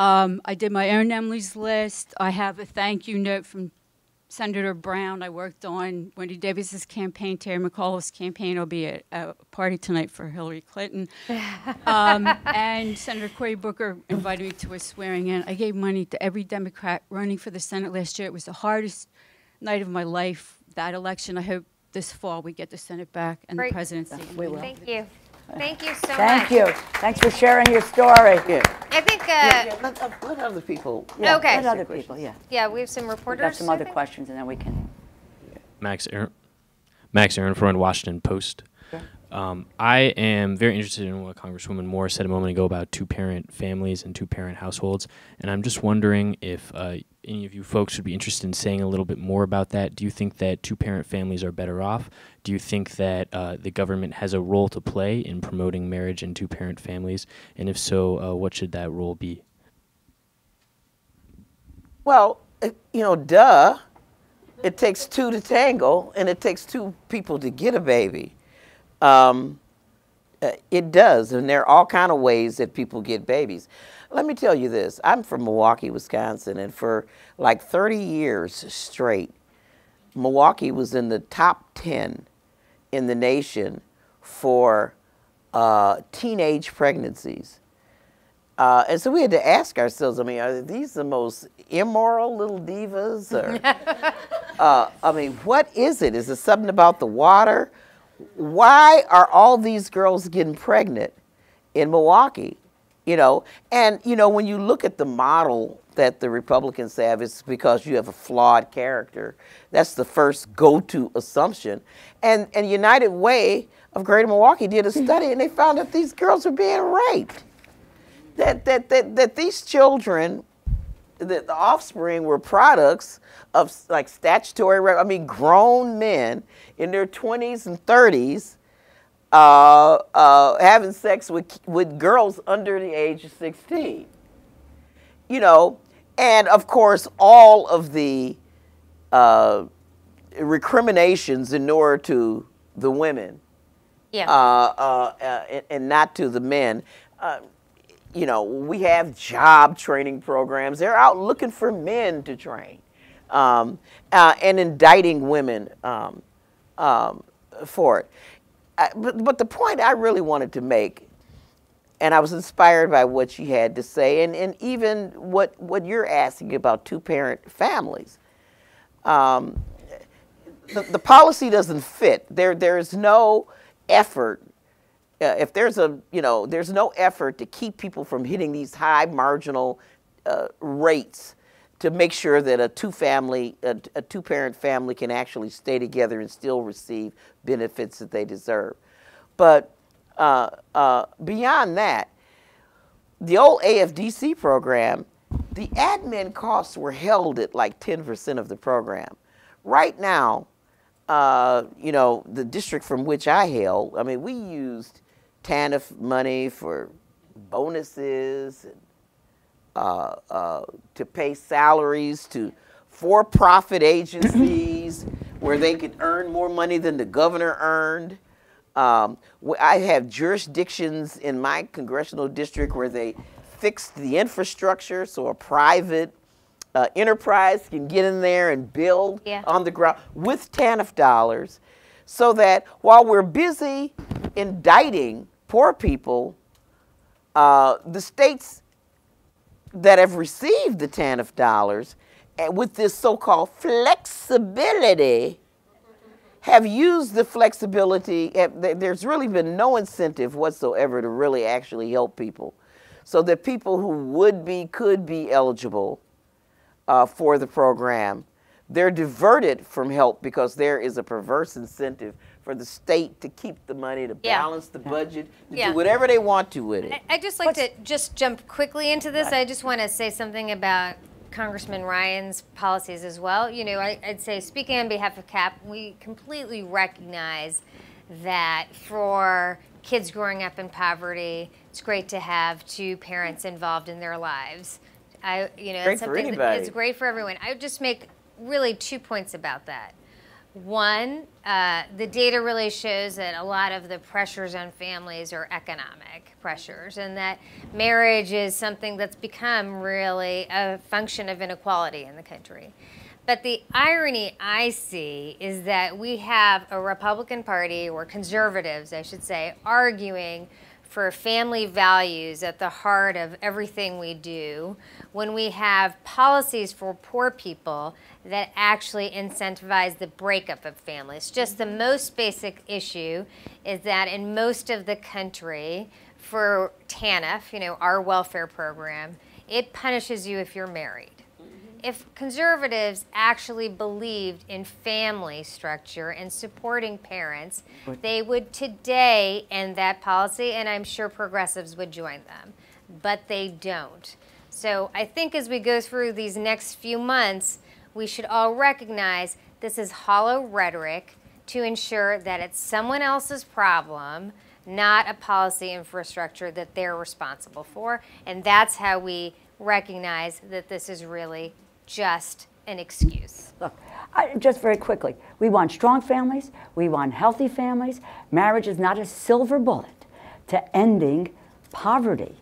Um, I did my own Emily's List. I have a thank you note from Senator Brown. I worked on Wendy Davis's campaign, Terry McAuliffe's campaign. I'll be at a party tonight for Hillary Clinton. um, and Senator Cory Booker invited me to a swearing in. I gave money to every Democrat running for the Senate last year. It was the hardest night of my life, that election. I hope this fall we get the Senate back and Great. the presidency. We will. Thank you. Thank you so much. Thank you. Thanks for sharing your story. Yeah. I think, uh, yeah, yeah, let, uh, let other people. Yeah, Okay. Let other people, yeah. yeah, we have some We've reporters. some other questions, and then we can. Max Aaron, Max Aaron from Washington Post. Um, I am very interested in what Congresswoman Moore said a moment ago about two-parent families and two-parent households, and I'm just wondering if uh, any of you folks would be interested in saying a little bit more about that. Do you think that two-parent families are better off? Do you think that uh, the government has a role to play in promoting marriage and two-parent families? And if so, uh, what should that role be? Well, you know, duh. It takes two to tango, and it takes two people to get a baby. Um, uh, it does, and there are all kind of ways that people get babies. Let me tell you this: I'm from Milwaukee, Wisconsin, and for like 30 years straight, Milwaukee was in the top 10 in the nation for uh, teenage pregnancies. Uh, and so we had to ask ourselves, I mean, are these the most immoral little divas? Or, uh, I mean, what is it? Is it something about the water? Why are all these girls getting pregnant in Milwaukee? You know, and you know, when you look at the model that the Republicans have, it's because you have a flawed character. That's the first go-to assumption. And and United Way of Greater Milwaukee did a study, and they found that these girls are being raped that that that, that these children that the offspring were products of like statutory. I mean, grown men in their 20s and 30s uh, uh, having sex with with girls under the age of 16. You know, and of course, all of the uh, recriminations in order to the women Yeah. uh, uh, uh, and, and not to the men. You know, we have job training programs. They're out looking for men to train um, uh, and indicting women um, um, for it. Uh, but, but the point I really wanted to make, and I was inspired by what you had to say, and, and even what, what you're asking about two parent families. Um, the, the policy doesn't fit. There, there is no effort uh, if there's a you know there's no effort to keep people from hitting these high marginal uh, rates to make sure that a two family a, a two parent family can actually stay together and still receive benefits that they deserve. But uh, uh beyond that the old afdc program the admin costs were held at like 10% of the program. Right now uh, you know, the district from which I hail, I mean, we used TANF money for bonuses, and, uh, uh, to pay salaries to for-profit agencies where they could earn more money than the governor earned. Um, I have jurisdictions in my congressional district where they fixed the infrastructure so a private uh, enterprise can get in there and build yeah. on the ground with TANF dollars so that while we're busy indicting poor people, uh, the states that have received the TANF dollars and eh, with this so-called flexibility have used the flexibility. There's really been no incentive whatsoever to really actually help people so that people who would be, could be eligible uh, for the program, they're diverted from help because there is a perverse incentive for the state to keep the money, to yeah. balance the budget, to yeah. do whatever they want to with it. I, I just like What's, to just jump quickly into this. Right. I just want to say something about Congressman Ryan's policies as well. You know, I, would say, speaking on behalf of CAP, we completely recognize that for kids growing up in poverty, it's great to have two parents involved in their lives. I, you know, great it's something that, it's great for everyone. I would just make really two points about that. One, uh, the data really shows that a lot of the pressures on families are economic pressures, and that marriage is something that's become really a function of inequality in the country. But the irony I see is that we have a Republican Party, or conservatives, I should say, arguing for family values at the heart of everything we do when we have policies for poor people that actually incentivize the breakup of families. Just the most basic issue is that in most of the country, for TANF, you know, our welfare program, it punishes you if you're married if conservatives actually believed in family structure and supporting parents, they would today end that policy, and I'm sure progressives would join them. But they don't. So I think as we go through these next few months, we should all recognize this is hollow rhetoric to ensure that it's someone else's problem, not a policy infrastructure that they're responsible for. And that's how we recognize that this is really just an excuse. Look, I, just very quickly, we want strong families, we want healthy families. Marriage is not a silver bullet to ending poverty.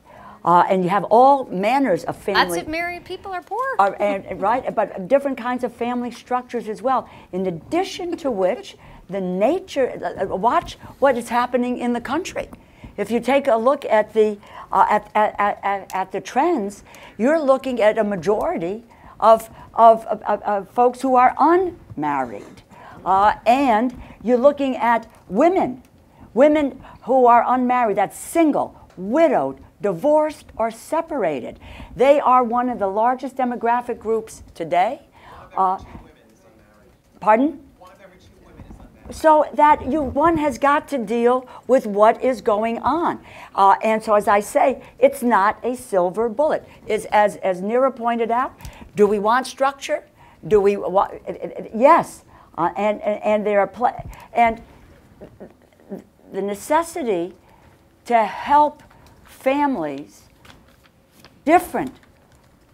Uh, and you have all manners of family. Lots of married people are poor. Are, and, right, but different kinds of family structures as well. In addition to which, the nature, uh, watch what is happening in the country. If you take a look at the, uh, at, at, at, at the trends, you're looking at a majority of, of, of, of folks who are unmarried. Uh, and you're looking at women, women who are unmarried, that's single, widowed, divorced, or separated. They are one of the largest demographic groups today. Uh, pardon? So that you one has got to deal with what is going on uh, and so as i say it's not a silver bullet is as as Neera pointed out do we want structure? Do we want, yes. Uh, and, and, and there are, pl- and the necessity to help families different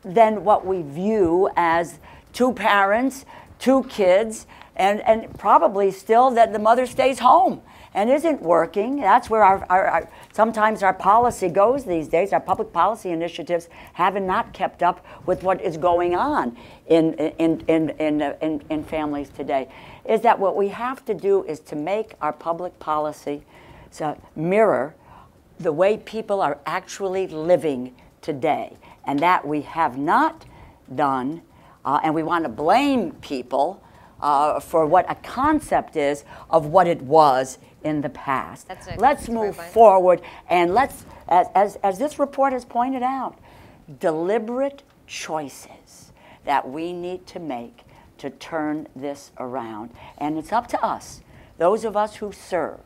than what we view as two parents, two kids, and, and probably still that the mother stays home and isn't working. That's where our, our, our, sometimes our policy goes these days. Our public policy initiatives have not kept up with what is going on in, in, in, in, uh, in, in families today. Is that what we have to do is to make our public policy so mirror the way people are actually living today. And that we have not done, uh, and we want to blame people uh, for what a concept is of what it was in the past. Let's move forward and let's, as, as, as this report has pointed out, deliberate choices that we need to make to turn this around. And it's up to us, those of us who serve,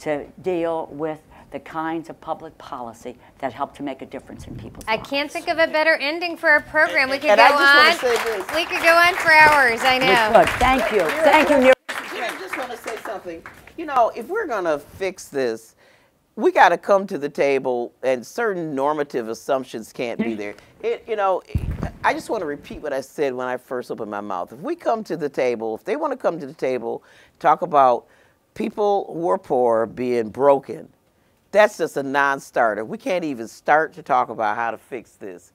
to deal with the kinds of public policy that help to make a difference in people's I lives. I can't think of a better ending for our program. We could And go I just wanna on. say this. We could go on for hours. I know. could. Thank you. Thank you, Neera. I just want to say something. You know, if we're going to fix this, we got to come to the table, and certain normative assumptions can't be hmm. there. It, you know, I just want to repeat what I said when I first opened my mouth. If we come to the table, if they want to come to the table, talk about people who are poor being broken, that's just a non-starter. We can't even start to talk about how to fix this.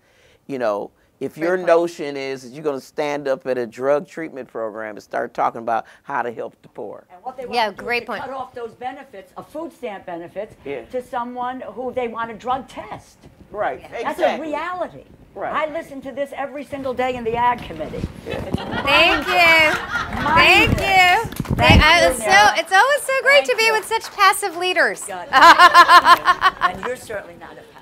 You know, if your notion is that you're going to stand up at a drug treatment program and start talking about how to help the poor. And what they want Yeah, to do great is to point. cut off those benefits, of food stamp benefits, Yeah. to someone who they want to drug test. Right. That's exactly. a reality. Right. I listen to this every single day in the Ag Committee. Thank you. Thank you. Thank I- you, it's so, it's always so great Thank to be you. with such passive leaders. And you're certainly not a